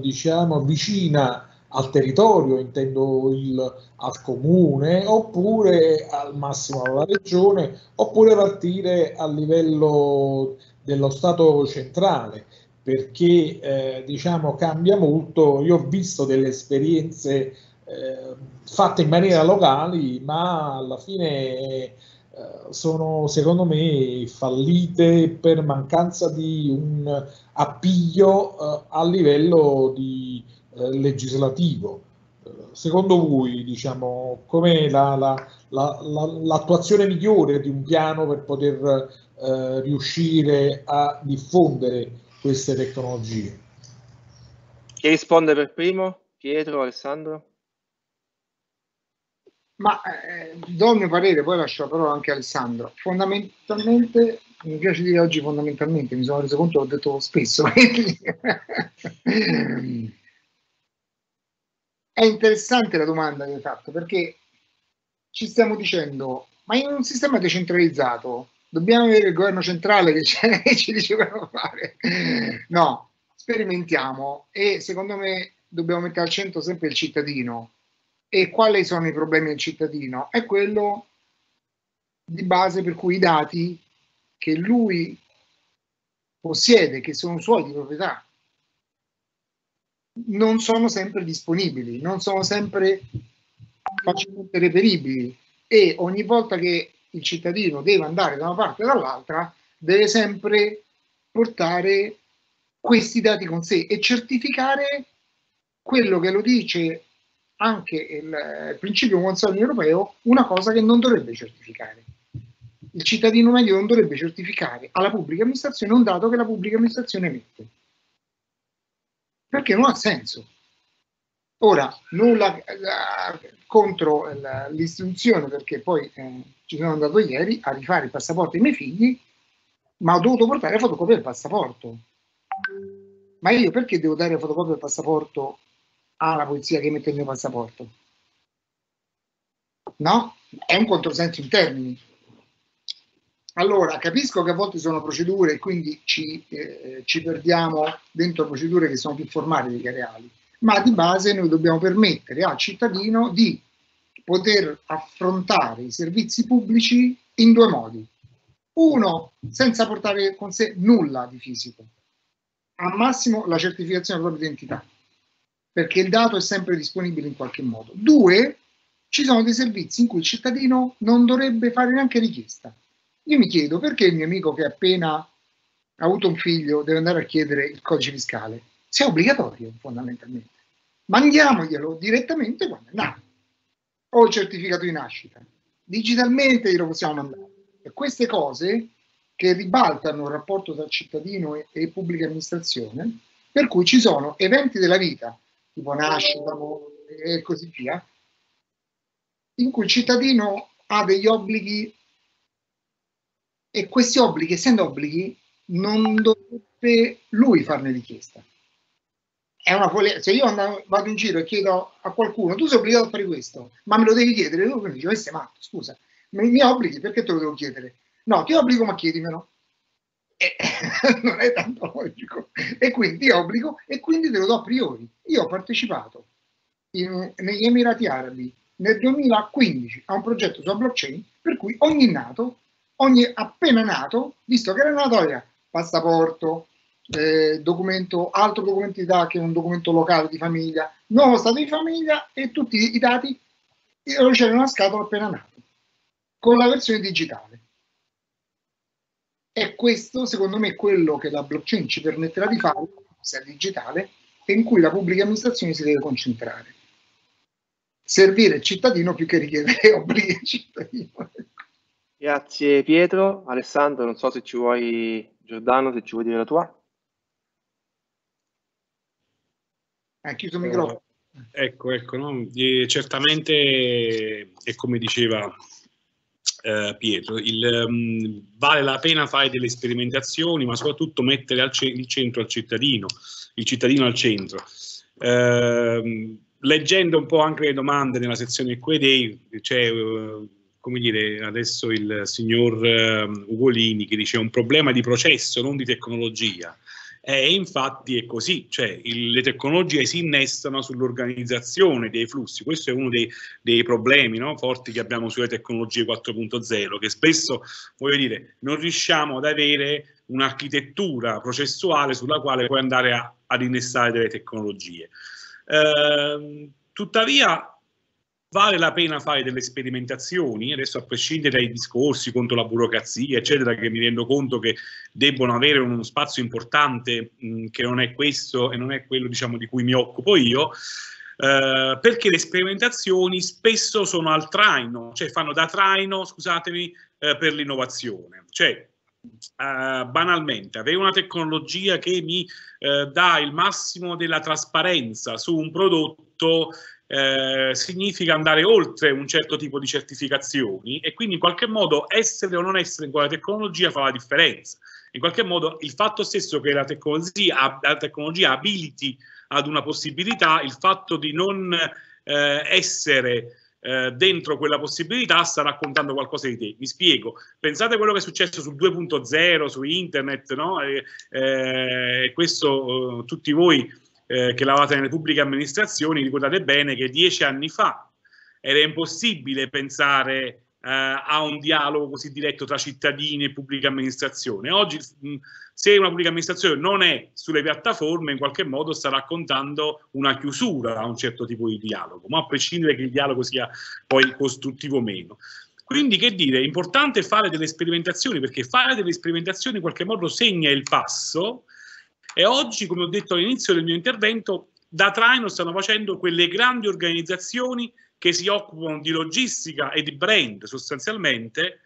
diciamo vicina al territorio, intendo il, al comune, oppure al massimo alla regione, oppure partire a livello dello Stato centrale, perché eh, diciamo cambia molto. Io ho visto delle esperienze eh, fatte in maniera locali, ma alla fine eh, sono secondo me fallite per mancanza di un appiglio uh, a livello di, uh, legislativo. secondo voi, diciamo, com'è la, la, la, l'attuazione migliore di un piano per poter riuscire a diffondere queste tecnologie? Chi risponde per primo? Pietro, Alessandro? Ma eh, do il mio parere, poi lascio la parola anche a Alessandro. Fondamentalmente, mi piace dire oggi fondamentalmente, mi sono reso conto, l'ho detto spesso. <laughs> È interessante la domanda che hai fatto perché ci stiamo dicendo, ma in un sistema decentralizzato dobbiamo avere il governo centrale che, ci <laughs> dice cosa fare. No, sperimentiamo e secondo me dobbiamo mettere al centro sempre il cittadino e quali sono i problemi del cittadino? È quello di base per cui i dati che lui possiede, che sono suoi di proprietà, non sono sempre disponibili, non sono sempre facilmente reperibili e ogni volta che il cittadino deve andare da una parte o dall'altra deve sempre portare questi dati con sé e certificare quello che lo dice anche il, principio consolidante europeo una cosa che non dovrebbe certificare. Il cittadino medio non dovrebbe certificare alla pubblica amministrazione un dato che la pubblica amministrazione emette. Perché non ha senso. Ora, nulla eh, contro l'istituzione, perché poi eh, ci sono andato ieri a rifare il passaporto ai miei figli, ma ho dovuto portare fotocopia del passaporto. Ma io perché devo dare fotocopia del passaporto ha la polizia che mette il mio passaporto? No? È un controsenso in termini. Allora, capisco che a volte sono procedure e quindi ci, eh, ci perdiamo dentro procedure che sono più formali delle reali, ma di base noi dobbiamo permettere al cittadino di poter affrontare i servizi pubblici in due modi. Uno, senza portare con sé nulla di fisico, al massimo la certificazione della propria identità, perché il dato è sempre disponibile in qualche modo. Due, ci sono dei servizi in cui il cittadino non dovrebbe fare neanche richiesta. Io mi chiedo perché il mio amico che ha appena avuto un figlio deve andare a chiedere il codice fiscale. È obbligatorio, fondamentalmente. Mandiamoglielo direttamente quando è nato. O il certificato di nascita. Digitalmente glielo possiamo mandare. E queste cose che ribaltano il rapporto tra cittadino e pubblica amministrazione, per cui ci sono eventi della vita, tipo nascita e così via, in cui il cittadino ha degli obblighi e questi obblighi, essendo obblighi, non dovrebbe lui farne richiesta. È una follia. Se io andavo, vado in giro e chiedo a qualcuno, tu sei obbligato a fare questo, ma me lo devi chiedere, tu mi dici, ma sei matto, scusa, mi, mi obblighi, perché te lo devo chiedere? No, ti obbligo, ma chiedimelo. E, <laughs> non è tanto logico. E quindi ti obbligo e quindi te lo do a priori. Io ho partecipato in, negli Emirati Arabi nel 2015 a un progetto sulla blockchain per cui ogni nato, ogni appena nato, visto che era nato, aveva passaporto, eh, documento, altro documento di età che è un documento locale di famiglia, nuovo stato di famiglia e tutti i dati c'era una scatola appena nato con la versione digitale. E questo, secondo me, è quello che la blockchain ci permetterà di fare, è digitale, e in cui la pubblica amministrazione si deve concentrare servire il cittadino più che richiedere <laughs> obblighi al cittadino. Grazie Pietro. Alessandro, non so se ci vuoi, Giordano, se ci vuoi dire la tua. Ha chiuso il microfono. Eh, ecco, ecco, no? e certamente è come diceva eh, Pietro, il, um, vale la pena fare delle sperimentazioni, ma soprattutto mettere al il centro al cittadino, il cittadino al centro. Eh, leggendo un po' anche le domande nella sezione Q&A, c'è uh, come dire adesso il signor uh, Ugolini che dice un problema di processo, non di tecnologia. E infatti è così, cioè il, le tecnologie si innestano sull'organizzazione dei flussi, questo è uno dei, dei problemi no, forti che abbiamo sulle tecnologie 4.0, che spesso, voglio dire, non riusciamo ad avere un'architettura processuale sulla quale puoi andare a, ad innestare delle tecnologie. Ehm, tuttavia vale la pena fare delle sperimentazioni, adesso a prescindere dai discorsi contro la burocrazia, eccetera, che mi rendo conto che debbono avere uno spazio importante mh, che non è questo e non è quello diciamo, di cui mi occupo io, eh, perché le sperimentazioni spesso sono al traino, cioè fanno da traino, scusatemi, eh, per l'innovazione. Cioè, Uh, banalmente, avere una tecnologia che mi uh, dà il massimo della trasparenza su un prodotto uh, significa andare oltre un certo tipo di certificazioni e quindi in qualche modo essere o non essere in quella tecnologia fa la differenza. In qualche modo il fatto stesso che la tecnologia, la tecnologia abiliti ad una possibilità, il fatto di non essere eh, dentro quella possibilità sta raccontando qualcosa di te. Mi spiego, pensate a quello che è successo sul 2.0, su internet, no? E, eh, questo eh, tutti voi eh, che lavate nelle pubbliche amministrazioni ricordate bene che dieci anni fa era impossibile pensare eh, a un dialogo così diretto tra cittadini e pubblica amministrazione. Oggi se una pubblica amministrazione non è sulle piattaforme, in qualche modo sta raccontando una chiusura a un certo tipo di dialogo, ma a prescindere che il dialogo sia poi costruttivo o meno. Quindi che dire, è importante fare delle sperimentazioni perché fare delle sperimentazioni in qualche modo segna il passo e oggi, come ho detto all'inizio del mio intervento, da traino stanno facendo quelle grandi organizzazioni che si occupano di logistica e di brand sostanzialmente.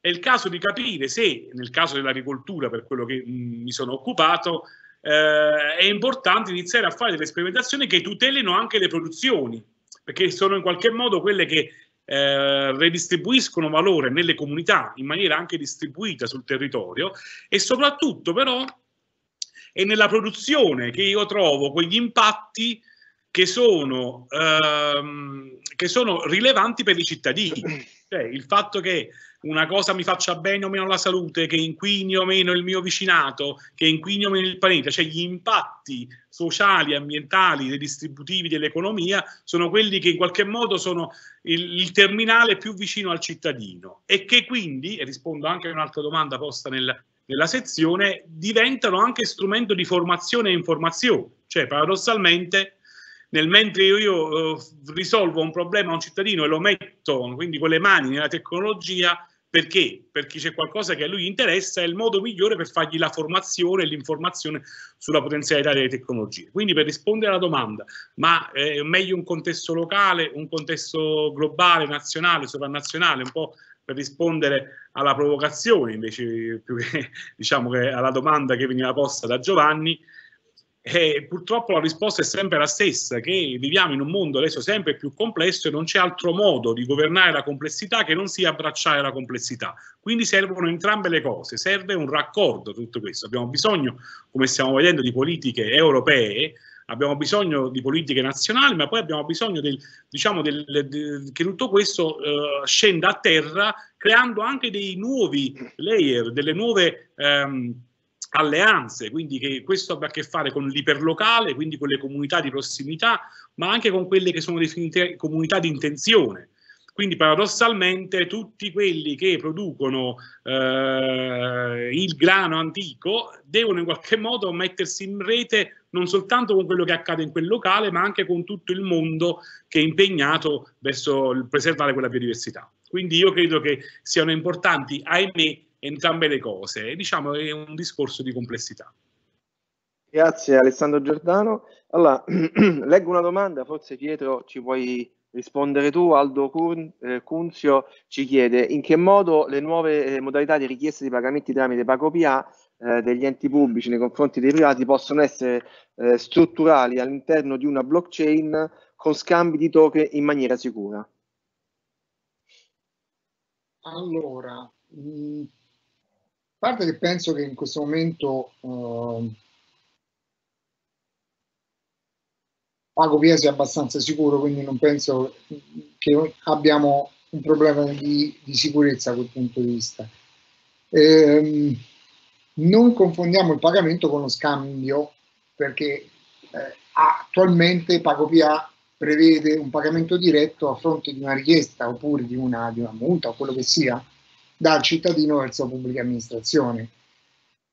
È il caso di capire se, nel caso dell'agricoltura, per quello che mm, mi sono occupato, eh, è importante iniziare a fare delle sperimentazioni che tutelino anche le produzioni, perché sono in qualche modo quelle che eh, redistribuiscono valore nelle comunità in maniera anche distribuita sul territorio. E soprattutto però è nella produzione che io trovo quegli impatti che sono, ehm, che sono rilevanti per i cittadini. <clears throat> Cioè, il fatto che una cosa mi faccia bene o meno la salute, che inquini o meno il mio vicinato, che inquini o meno il pianeta, cioè gli impatti sociali, ambientali, redistributivi dell'economia sono quelli che in qualche modo sono il, il, terminale più vicino al cittadino e che quindi, e rispondo anche a un'altra domanda posta nel, nella sezione, diventano anche strumento di formazione e informazione, cioè paradossalmente nel mentre io, io uh, risolvo un problema a un cittadino e lo metto quindi con le mani nella tecnologia, perché? Perché c'è qualcosa che a lui interessa, è il modo migliore per fargli la formazione e l'informazione sulla potenzialità delle tecnologie. Quindi per rispondere alla domanda, ma è meglio un contesto locale, un contesto globale, nazionale, sovranazionale, un po' per rispondere alla provocazione invece più che, <laughs> diciamo che alla domanda che veniva posta da Giovanni, e purtroppo la risposta è sempre la stessa, che viviamo in un mondo adesso sempre più complesso e non c'è altro modo di governare la complessità che non sia abbracciare la complessità. Quindi servono entrambe le cose, serve un raccordo tutto questo. Abbiamo bisogno, come stiamo vedendo, di politiche europee, abbiamo bisogno di politiche nazionali, ma poi abbiamo bisogno del, diciamo del, del, che tutto questo uh, scenda a terra creando anche dei nuovi layer, delle nuove... Um, alleanze, quindi che questo abbia a che fare con l'iperlocale, quindi con le comunità di prossimità, ma anche con quelle che sono definite comunità di intenzione. Quindi paradossalmente tutti quelli che producono eh, il grano antico devono in qualche modo mettersi in rete non soltanto con quello che accade in quel locale, ma anche con tutto il mondo che è impegnato verso il preservare quella biodiversità. Quindi io credo che siano importanti, ahimè, entrambe le cose. Diciamo è un discorso di complessità. Grazie Alessandro Giordano. Allora, <clears throat> leggo una domanda, forse Pietro ci puoi rispondere tu. Aldo eh, Cunzio ci chiede in che modo le nuove eh, modalità di richiesta di pagamenti tramite PagoPA eh, degli enti pubblici nei confronti dei privati possono essere eh, strutturali all'interno di una blockchain con scambi di token in maniera sicura. Allora, mh, parte che penso che in questo momento eh, Pago Pia sia abbastanza sicuro, quindi non penso che abbiamo un problema di, di sicurezza da quel punto di vista. Eh, non confondiamo il pagamento con lo scambio, perché eh, attualmente PagoPA prevede un pagamento diretto a fronte di una richiesta oppure di una, di una multa o quello che sia, dal cittadino verso la pubblica amministrazione.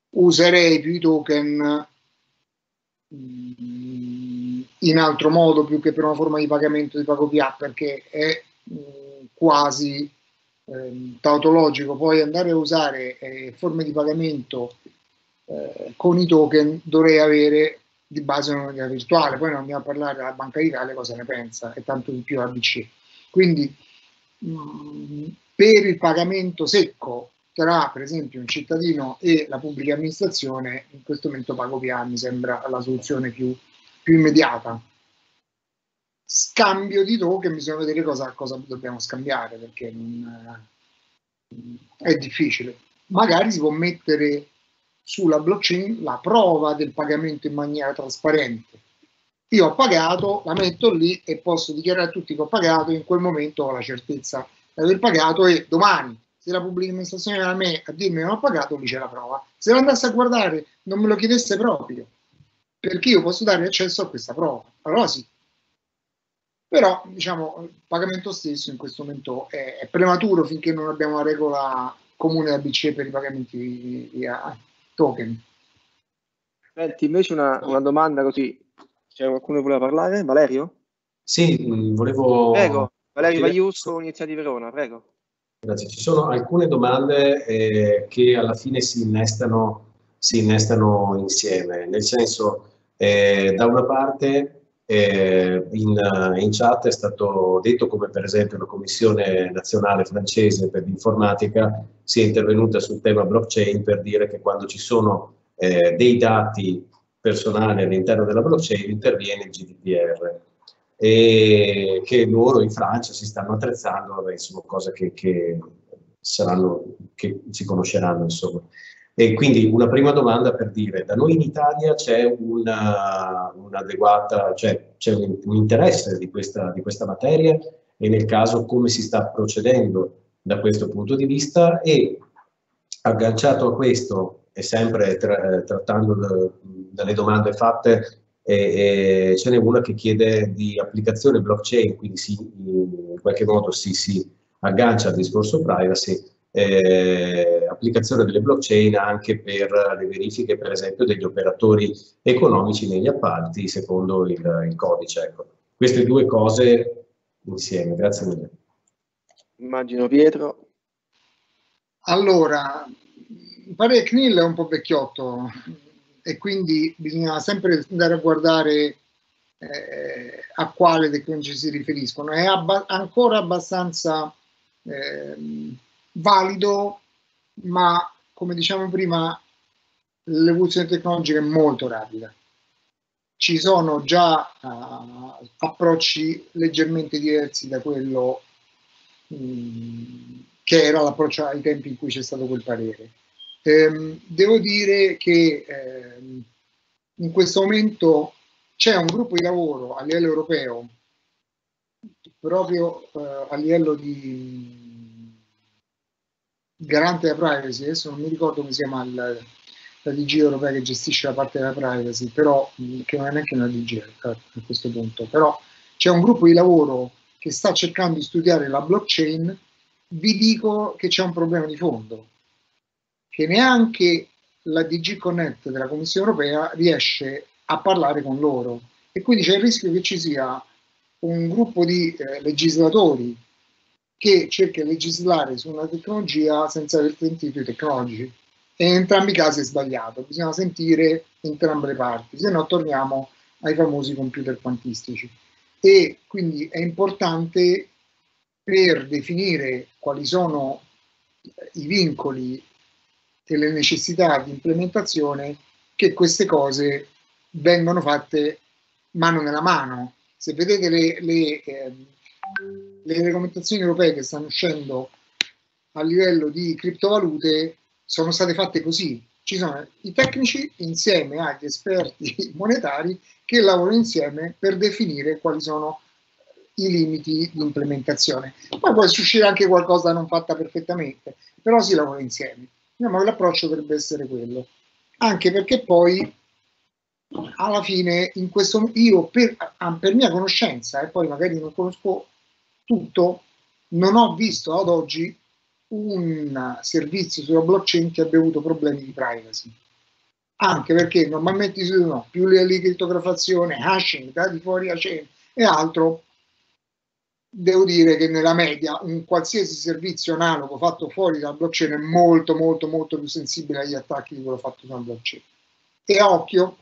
Userei più i token in altro modo più che per una forma di pagamento di pago PA perché è mh, mm, quasi eh, tautologico. Poi andare a usare eh, forme di pagamento eh, con i token dovrei avere di base una moneta virtuale. Poi non andiamo a parlare della Banca d'Italia cosa ne pensa e tanto di più la BC. Quindi mh, mm, per il pagamento secco tra per esempio un cittadino e la pubblica amministrazione, in questo momento Pago PA mi sembra la soluzione più, più immediata. Scambio di token, bisogna vedere cosa, cosa dobbiamo scambiare perché non, eh, è difficile. Magari si può mettere sulla blockchain la prova del pagamento in maniera trasparente. Io ho pagato, la metto lì e posso dichiarare a tutti che ho pagato, in quel momento ho la certezza di aver pagato e domani se la pubblica amministrazione viene a me a dirmi che non ho pagato, lì c'è la prova. Se lo andasse a guardare non me lo chiedesse proprio, perché io posso dare accesso a questa prova. Allora sì. Però, diciamo, il pagamento stesso in questo momento è, è prematuro finché non abbiamo una regola comune da BCE per i pagamenti via token. Senti, invece una, una domanda così, c'è qualcuno che voleva parlare? Valerio? Sì, volevo... Prego. Valerio Vaiusco, Università di Verona, prego. Grazie. Ci sono alcune domande eh, che alla fine si innestano, si innestano insieme, nel senso, eh, da una parte eh, in, in, chat è stato detto come per esempio la Commissione nazionale francese per l'informatica sia intervenuta sul tema blockchain per dire che quando ci sono eh, dei dati personali all'interno della blockchain interviene il GDPR e che loro in Francia si stanno attrezzando, vabbè, sono cose che, che, saranno, che si conosceranno insomma. E quindi una prima domanda per dire, da noi in Italia c'è una, un'adeguata, cioè c'è un, un interesse di questa, di questa materia e nel caso come si sta procedendo da questo punto di vista e agganciato a questo e sempre tra, trattando de, delle domande fatte e, e ce n'è una che chiede di applicazione blockchain, quindi si, in qualche modo si, si aggancia al discorso privacy, eh, applicazione delle blockchain anche per le verifiche, per esempio, degli operatori economici negli appalti secondo il, il codice. Ecco. Queste due cose insieme, grazie mille. Immagino Pietro. Allora, pare che CNIL è un po' vecchiotto e quindi bisogna sempre andare a guardare eh, a quale tecnologie si riferiscono. È abba ancora abbastanza eh, valido, ma come diciamo prima, l'evoluzione tecnologica è molto rapida. Ci sono già uh, approcci leggermente diversi da quello mh, che era l'approccio ai tempi in cui c'è stato quel parere. Ehm, devo dire che ehm, in questo momento c'è un gruppo di lavoro a livello europeo, proprio eh, a livello di garante della privacy, adesso non mi ricordo come si chiama il, la DG europea che gestisce la parte della privacy, però che non è neanche una DG a questo punto, però c'è un gruppo di lavoro che sta cercando di studiare la blockchain, vi dico che c'è un problema di fondo che neanche la DG Connect della Commissione europea riesce a parlare con loro. E quindi c'è il rischio che ci sia un gruppo di eh, legislatori che cerca di legislare su una tecnologia senza aver sentito i tecnologici. E in entrambi i casi è sbagliato, bisogna sentire entrambe le parti, se no torniamo ai famosi computer quantistici. E quindi è importante per definire quali sono i vincoli e le necessità di implementazione che queste cose vengono fatte mano nella mano. Se vedete le, le, eh, le regolamentazioni europee che stanno uscendo a livello di criptovalute sono state fatte così. Ci sono i tecnici insieme agli esperti <laughs> monetari che lavorano insieme per definire quali sono i limiti di implementazione. Poi può uscire anche qualcosa non fatta perfettamente, però si lavora insieme. No, ma l'approccio dovrebbe essere quello. Anche perché poi alla fine in questo io per, per mia conoscenza e poi magari non conosco tutto, non ho visto ad oggi un servizio sulla blockchain che abbia avuto problemi di privacy. Anche perché normalmente si usano più di criptografazione, hashing, dati fuori a chain e altro, devo dire che nella media un qualsiasi servizio analogo fatto fuori dalla blockchain è molto molto molto più sensibile agli attacchi di quello fatto sulla blockchain. E occhio,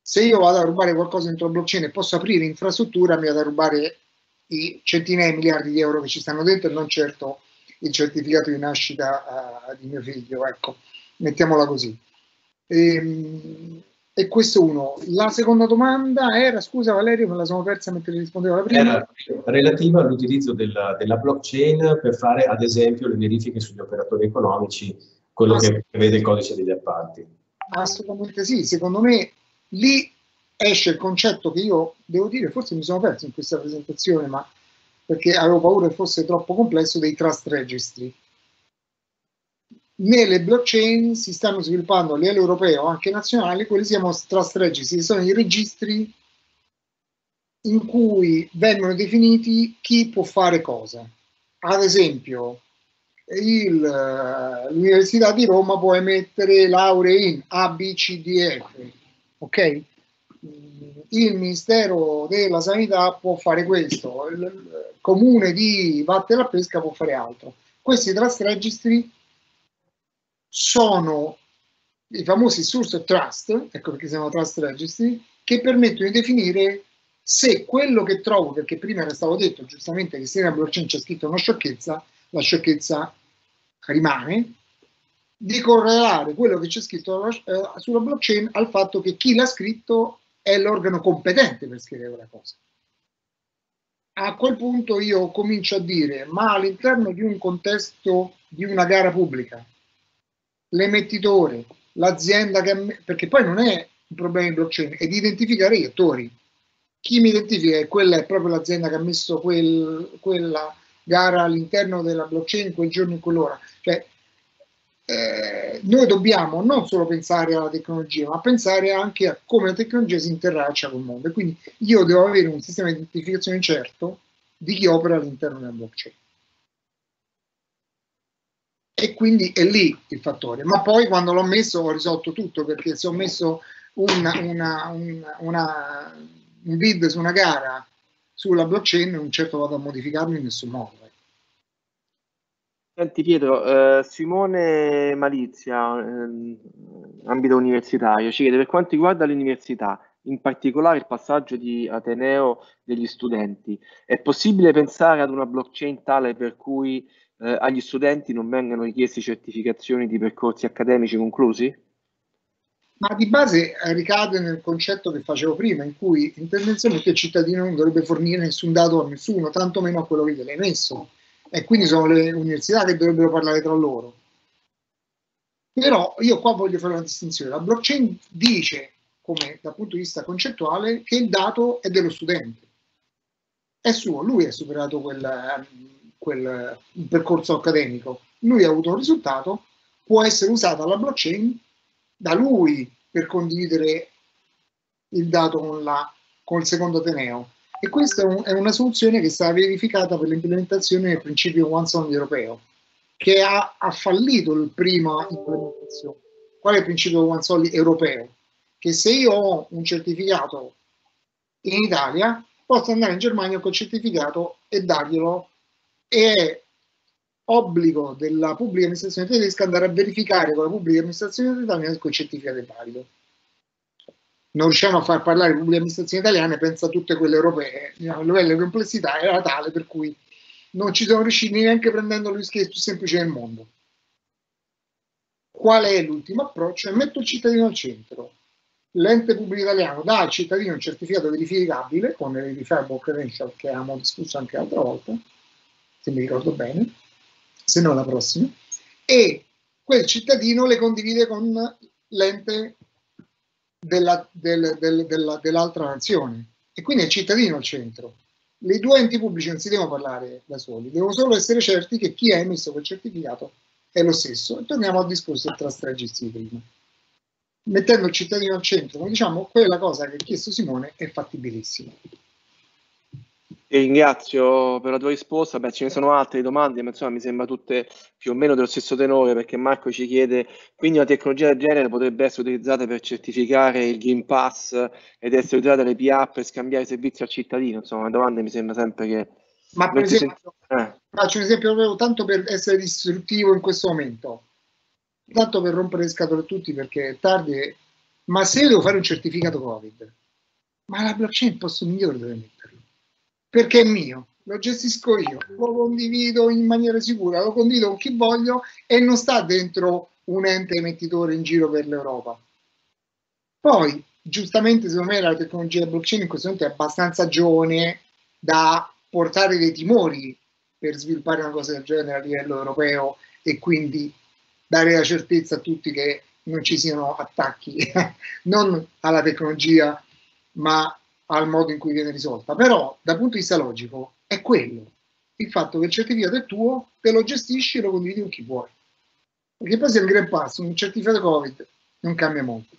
se io vado a rubare qualcosa dentro la blockchain e posso aprire infrastruttura, mi vado a rubare i centinaia di miliardi di euro che ci stanno dentro e non certo il certificato di nascita uh, di mio figlio, ecco, mettiamola così. Ehm, e questo uno. La seconda domanda era, scusa Valerio, me la sono persa mentre rispondevo alla prima. Era relativa all'utilizzo della, della, blockchain per fare ad esempio le verifiche sugli operatori economici, quello che prevede il codice degli appalti. Assolutamente sì, secondo me lì esce il concetto che io devo dire, forse mi sono perso in questa presentazione, ma perché avevo paura che fosse troppo complesso, dei trust registry nelle blockchain si stanno sviluppando a livello europeo, anche nazionale, quelli si chiamano trust registry, sono i registri in cui vengono definiti chi può fare cosa. Ad esempio, l'Università di Roma può emettere lauree in A, B, C, D, F, ok? Il Ministero della Sanità può fare questo, il Comune di Vatte la Pesca può fare altro. Questi trust registry sono i famosi source of trust, ecco perché si chiamano trust registry, che permettono di definire se quello che trovo, perché prima era stato detto giustamente che se nella blockchain c'è scritto una sciocchezza, la sciocchezza rimane, di correlare quello che c'è scritto eh, sulla blockchain al fatto che chi l'ha scritto è l'organo competente per scrivere quella cosa. A quel punto io comincio a dire, ma all'interno di un contesto di una gara pubblica, l'emettitore, l'azienda che... perché poi non è un problema di blockchain, è di identificare gli attori. Chi mi identifica è quella è proprio l'azienda che ha messo quel, quella gara all'interno della blockchain quel giorno in quell'ora. Cioè, eh, noi dobbiamo non solo pensare alla tecnologia, ma pensare anche a come la tecnologia si interraccia col mondo. E quindi io devo avere un sistema di identificazione certo di chi opera all'interno della blockchain. E quindi è lì il fattore. Ma poi quando l'ho messo ho risolto tutto, perché se ho messo una, una, una, un bid su una gara sulla blockchain non certo vado a modificarlo in nessun modo. Senti Pietro, eh, Simone Malizia, eh, ambito universitario, ci chiede per quanto riguarda l'università, in particolare il passaggio di Ateneo degli studenti, è possibile pensare ad una blockchain tale per cui eh, agli studenti non vengano richiesti certificazioni di percorsi accademici conclusi? Ma di base eh, ricade nel concetto che facevo prima, in cui tendenzialmente il cittadino non dovrebbe fornire nessun dato a nessuno, tantomeno a quello che gliel'hai messo. E quindi sono le università che dovrebbero parlare tra loro. Però io qua voglio fare una distinzione. La blockchain dice, come dal punto di vista concettuale, che il dato è dello studente. È suo, lui ha superato quel, quel percorso accademico, lui ha avuto un risultato, può essere usata la blockchain da lui per condividere il dato con, la, con il secondo Ateneo. E questa è, un, è una soluzione che è stata verificata per l'implementazione del principio One Sound europeo, che ha, ha fallito il prima implementazione. Qual è il principio One Sound europeo? Che se io ho un certificato in Italia, posso andare in Germania col certificato e darglielo e è obbligo della pubblica amministrazione tedesca andare a verificare con la pubblica amministrazione italiana quel certificato è valido. Non riusciamo a far parlare le pubbliche amministrazioni italiane, pensa a tutte quelle europee. Il livello di complessità era tale per cui non ci siamo riusciti neanche prendendo il rischio più semplice del mondo. Qual è l'ultimo approccio? Metto il cittadino al centro. L'ente pubblico italiano dà al cittadino un certificato verificabile con le verifiable credential che abbiamo discusso anche l'altra volta, se mi ricordo bene, se no la prossima, e quel cittadino le condivide con l'ente della, del, del, della, dell'altra nazione. E quindi è il cittadino al centro. I due enti pubblici non si devono parlare da soli, devono solo essere certi che chi ha emesso quel certificato è lo stesso. E torniamo al discorso del trust register prima. Mettendo il cittadino al centro, diciamo, quella cosa che ha chiesto Simone è fattibilissima. Ti ringrazio per la tua risposta. Beh, ce ne sono altre domande, ma insomma mi sembra tutte più o meno dello stesso tenore, perché Marco ci chiede, quindi una tecnologia del genere potrebbe essere utilizzata per certificare il Green Pass ed essere utilizzata dalle PA per scambiare servizi al cittadino? Insomma, una domanda mi sembra sempre che... Ma per esempio, sent... eh. faccio un esempio proprio tanto per essere distruttivo in questo momento, tanto per rompere le scatole a tutti perché è tardi, ma se io devo fare un certificato Covid, ma la blockchain è il posto migliore dove metterlo perché è mio, lo gestisco io, lo condivido in maniera sicura, lo condivido con chi voglio e non sta dentro un ente emettitore in giro per l'Europa. Poi, giustamente, secondo me la tecnologia blockchain in questo momento è abbastanza giovane da portare dei timori per sviluppare una cosa del genere a livello europeo e quindi dare la certezza a tutti che non ci siano attacchi <laughs> non alla tecnologia ma al modo in cui viene risolta. Però, dal punto di vista logico, è quello. Il fatto che il certificato è tuo, te lo gestisci e lo condividi con chi vuoi. Perché poi se il Green Pass, un certificato Covid, non cambia molto.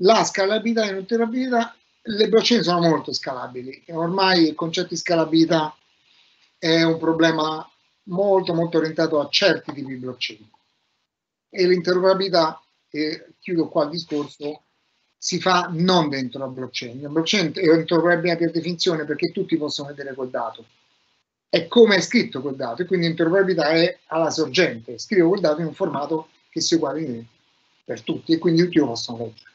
La scalabilità e l'interoperabilità, le blockchain sono molto scalabili ormai il concetto di scalabilità è un problema molto molto orientato a certi tipi di blockchain. E l'interoperabilità, e chiudo qua il discorso, si fa non dentro la blockchain. La blockchain è interoperabile per definizione perché tutti possono vedere quel dato. È come è scritto quel dato e quindi l'interoperabilità è alla sorgente. Scrivo quel dato in un formato che sia uguale per tutti e quindi tutti lo possono leggere.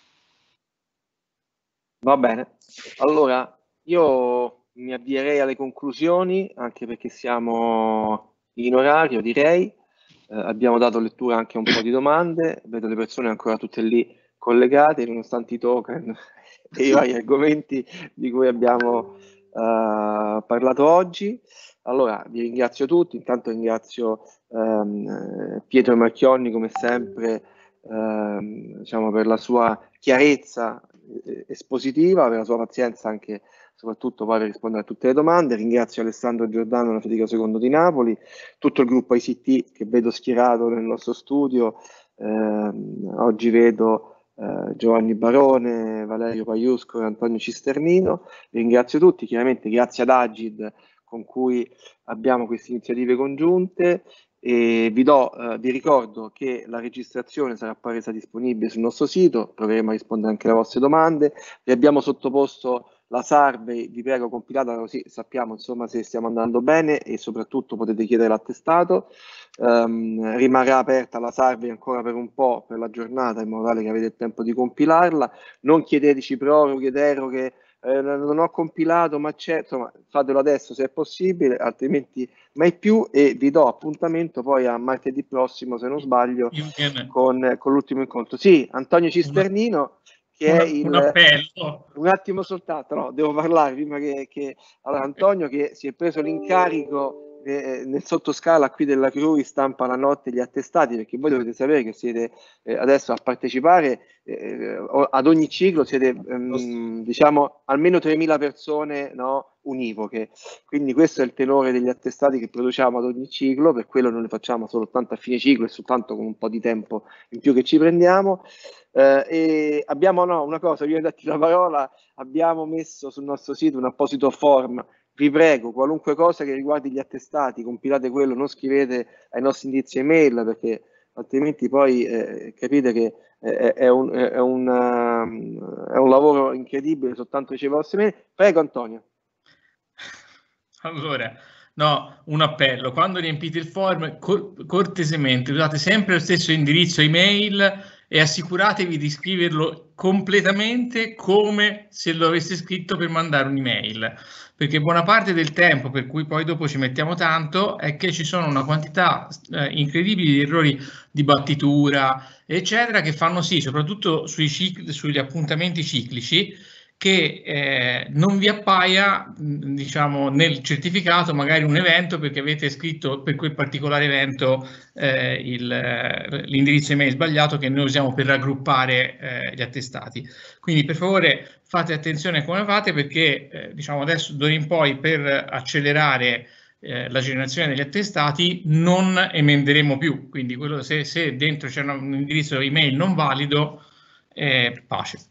Va bene. Allora, io mi avvierei alle conclusioni, anche perché siamo in orario, direi. Eh, abbiamo dato lettura anche a un po' di domande, vedo le persone ancora tutte lì collegate nonostante i token <laughs> e i vari argomenti di cui abbiamo parlato oggi. Allora, vi ringrazio tutti, intanto ringrazio ehm, Pietro Marchionni come sempre ehm, diciamo, per la sua chiarezza eh, espositiva, per la sua pazienza anche soprattutto poi per rispondere a tutte le domande. Ringrazio Alessandro Giordano e Federico II di Napoli, tutto il gruppo ICT che vedo schierato nel nostro studio. Eh, oggi vedo eh, Giovanni Barone, Valerio Paiusco e Antonio Cisternino. ringrazio tutti, chiaramente grazie ad Agid con cui abbiamo queste iniziative congiunte e vi, do, eh, vi ricordo che la registrazione sarà poi resa disponibile sul nostro sito, proveremo a rispondere anche alle vostre domande. Vi abbiamo sottoposto la survey, vi prego compilata così sappiamo insomma se stiamo andando bene e soprattutto potete chiedere l'attestato. Um, rimarrà aperta la survey ancora per un po' per la giornata in modo tale che avete il tempo di compilarla. Non chiedeteci proroghe, deroghe eh, non ho compilato, ma c'è, insomma, fatelo adesso se è possibile, altrimenti mai più e vi do appuntamento poi a martedì prossimo, se non sbaglio, con, con l'ultimo incontro. Sì, Antonio Cisternino, che è il... Un appello. Un attimo soltanto, no, devo parlare prima che... che... Allora, Antonio che si è preso l'incarico eh, nel sottoscala qui della CRUI stampa la notte gli attestati perché voi dovete sapere che siete eh, adesso a partecipare eh, ad ogni ciclo siete ehm, diciamo almeno 3.000 persone no, univoche. Quindi questo è il tenore degli attestati che produciamo ad ogni ciclo per quello non li facciamo soltanto a fine ciclo e soltanto con un po' di tempo in più che ci prendiamo. Eh, e abbiamo no, una cosa, prima di darti la parola, abbiamo messo sul nostro sito un apposito form vi prego, qualunque cosa che riguardi gli attestati, compilate quello, non scrivete ai nostri indirizzi email perché altrimenti poi eh, capite che è, è, un, è, un, uh, è, un, lavoro incredibile soltanto ricevere le vostre mail. Prego Antonio. Allora, no, un appello, quando riempite il form cor- cortesemente usate sempre lo stesso indirizzo email e assicuratevi di scriverlo completamente come se lo aveste scritto per mandare un'email. Perché buona parte del tempo per cui poi dopo ci mettiamo tanto è che ci sono una quantità eh, incredibile di errori di battitura, eccetera, che fanno sì, soprattutto sui cicli, sugli appuntamenti ciclici, che eh, non vi appaia diciamo, nel certificato magari un evento perché avete scritto per quel particolare evento eh, l'indirizzo email sbagliato che noi usiamo per raggruppare eh, gli attestati. Quindi per favore fate attenzione a come fate perché eh, diciamo adesso d'ora in poi per accelerare eh, la generazione degli attestati non emenderemo più, quindi quello, se, se dentro c'è un indirizzo email non valido, eh, pace.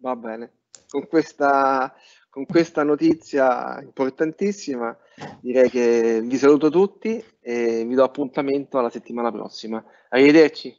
Va bene. Con questa, con questa notizia importantissima direi che vi saluto tutti e vi do appuntamento alla settimana prossima. Arrivederci.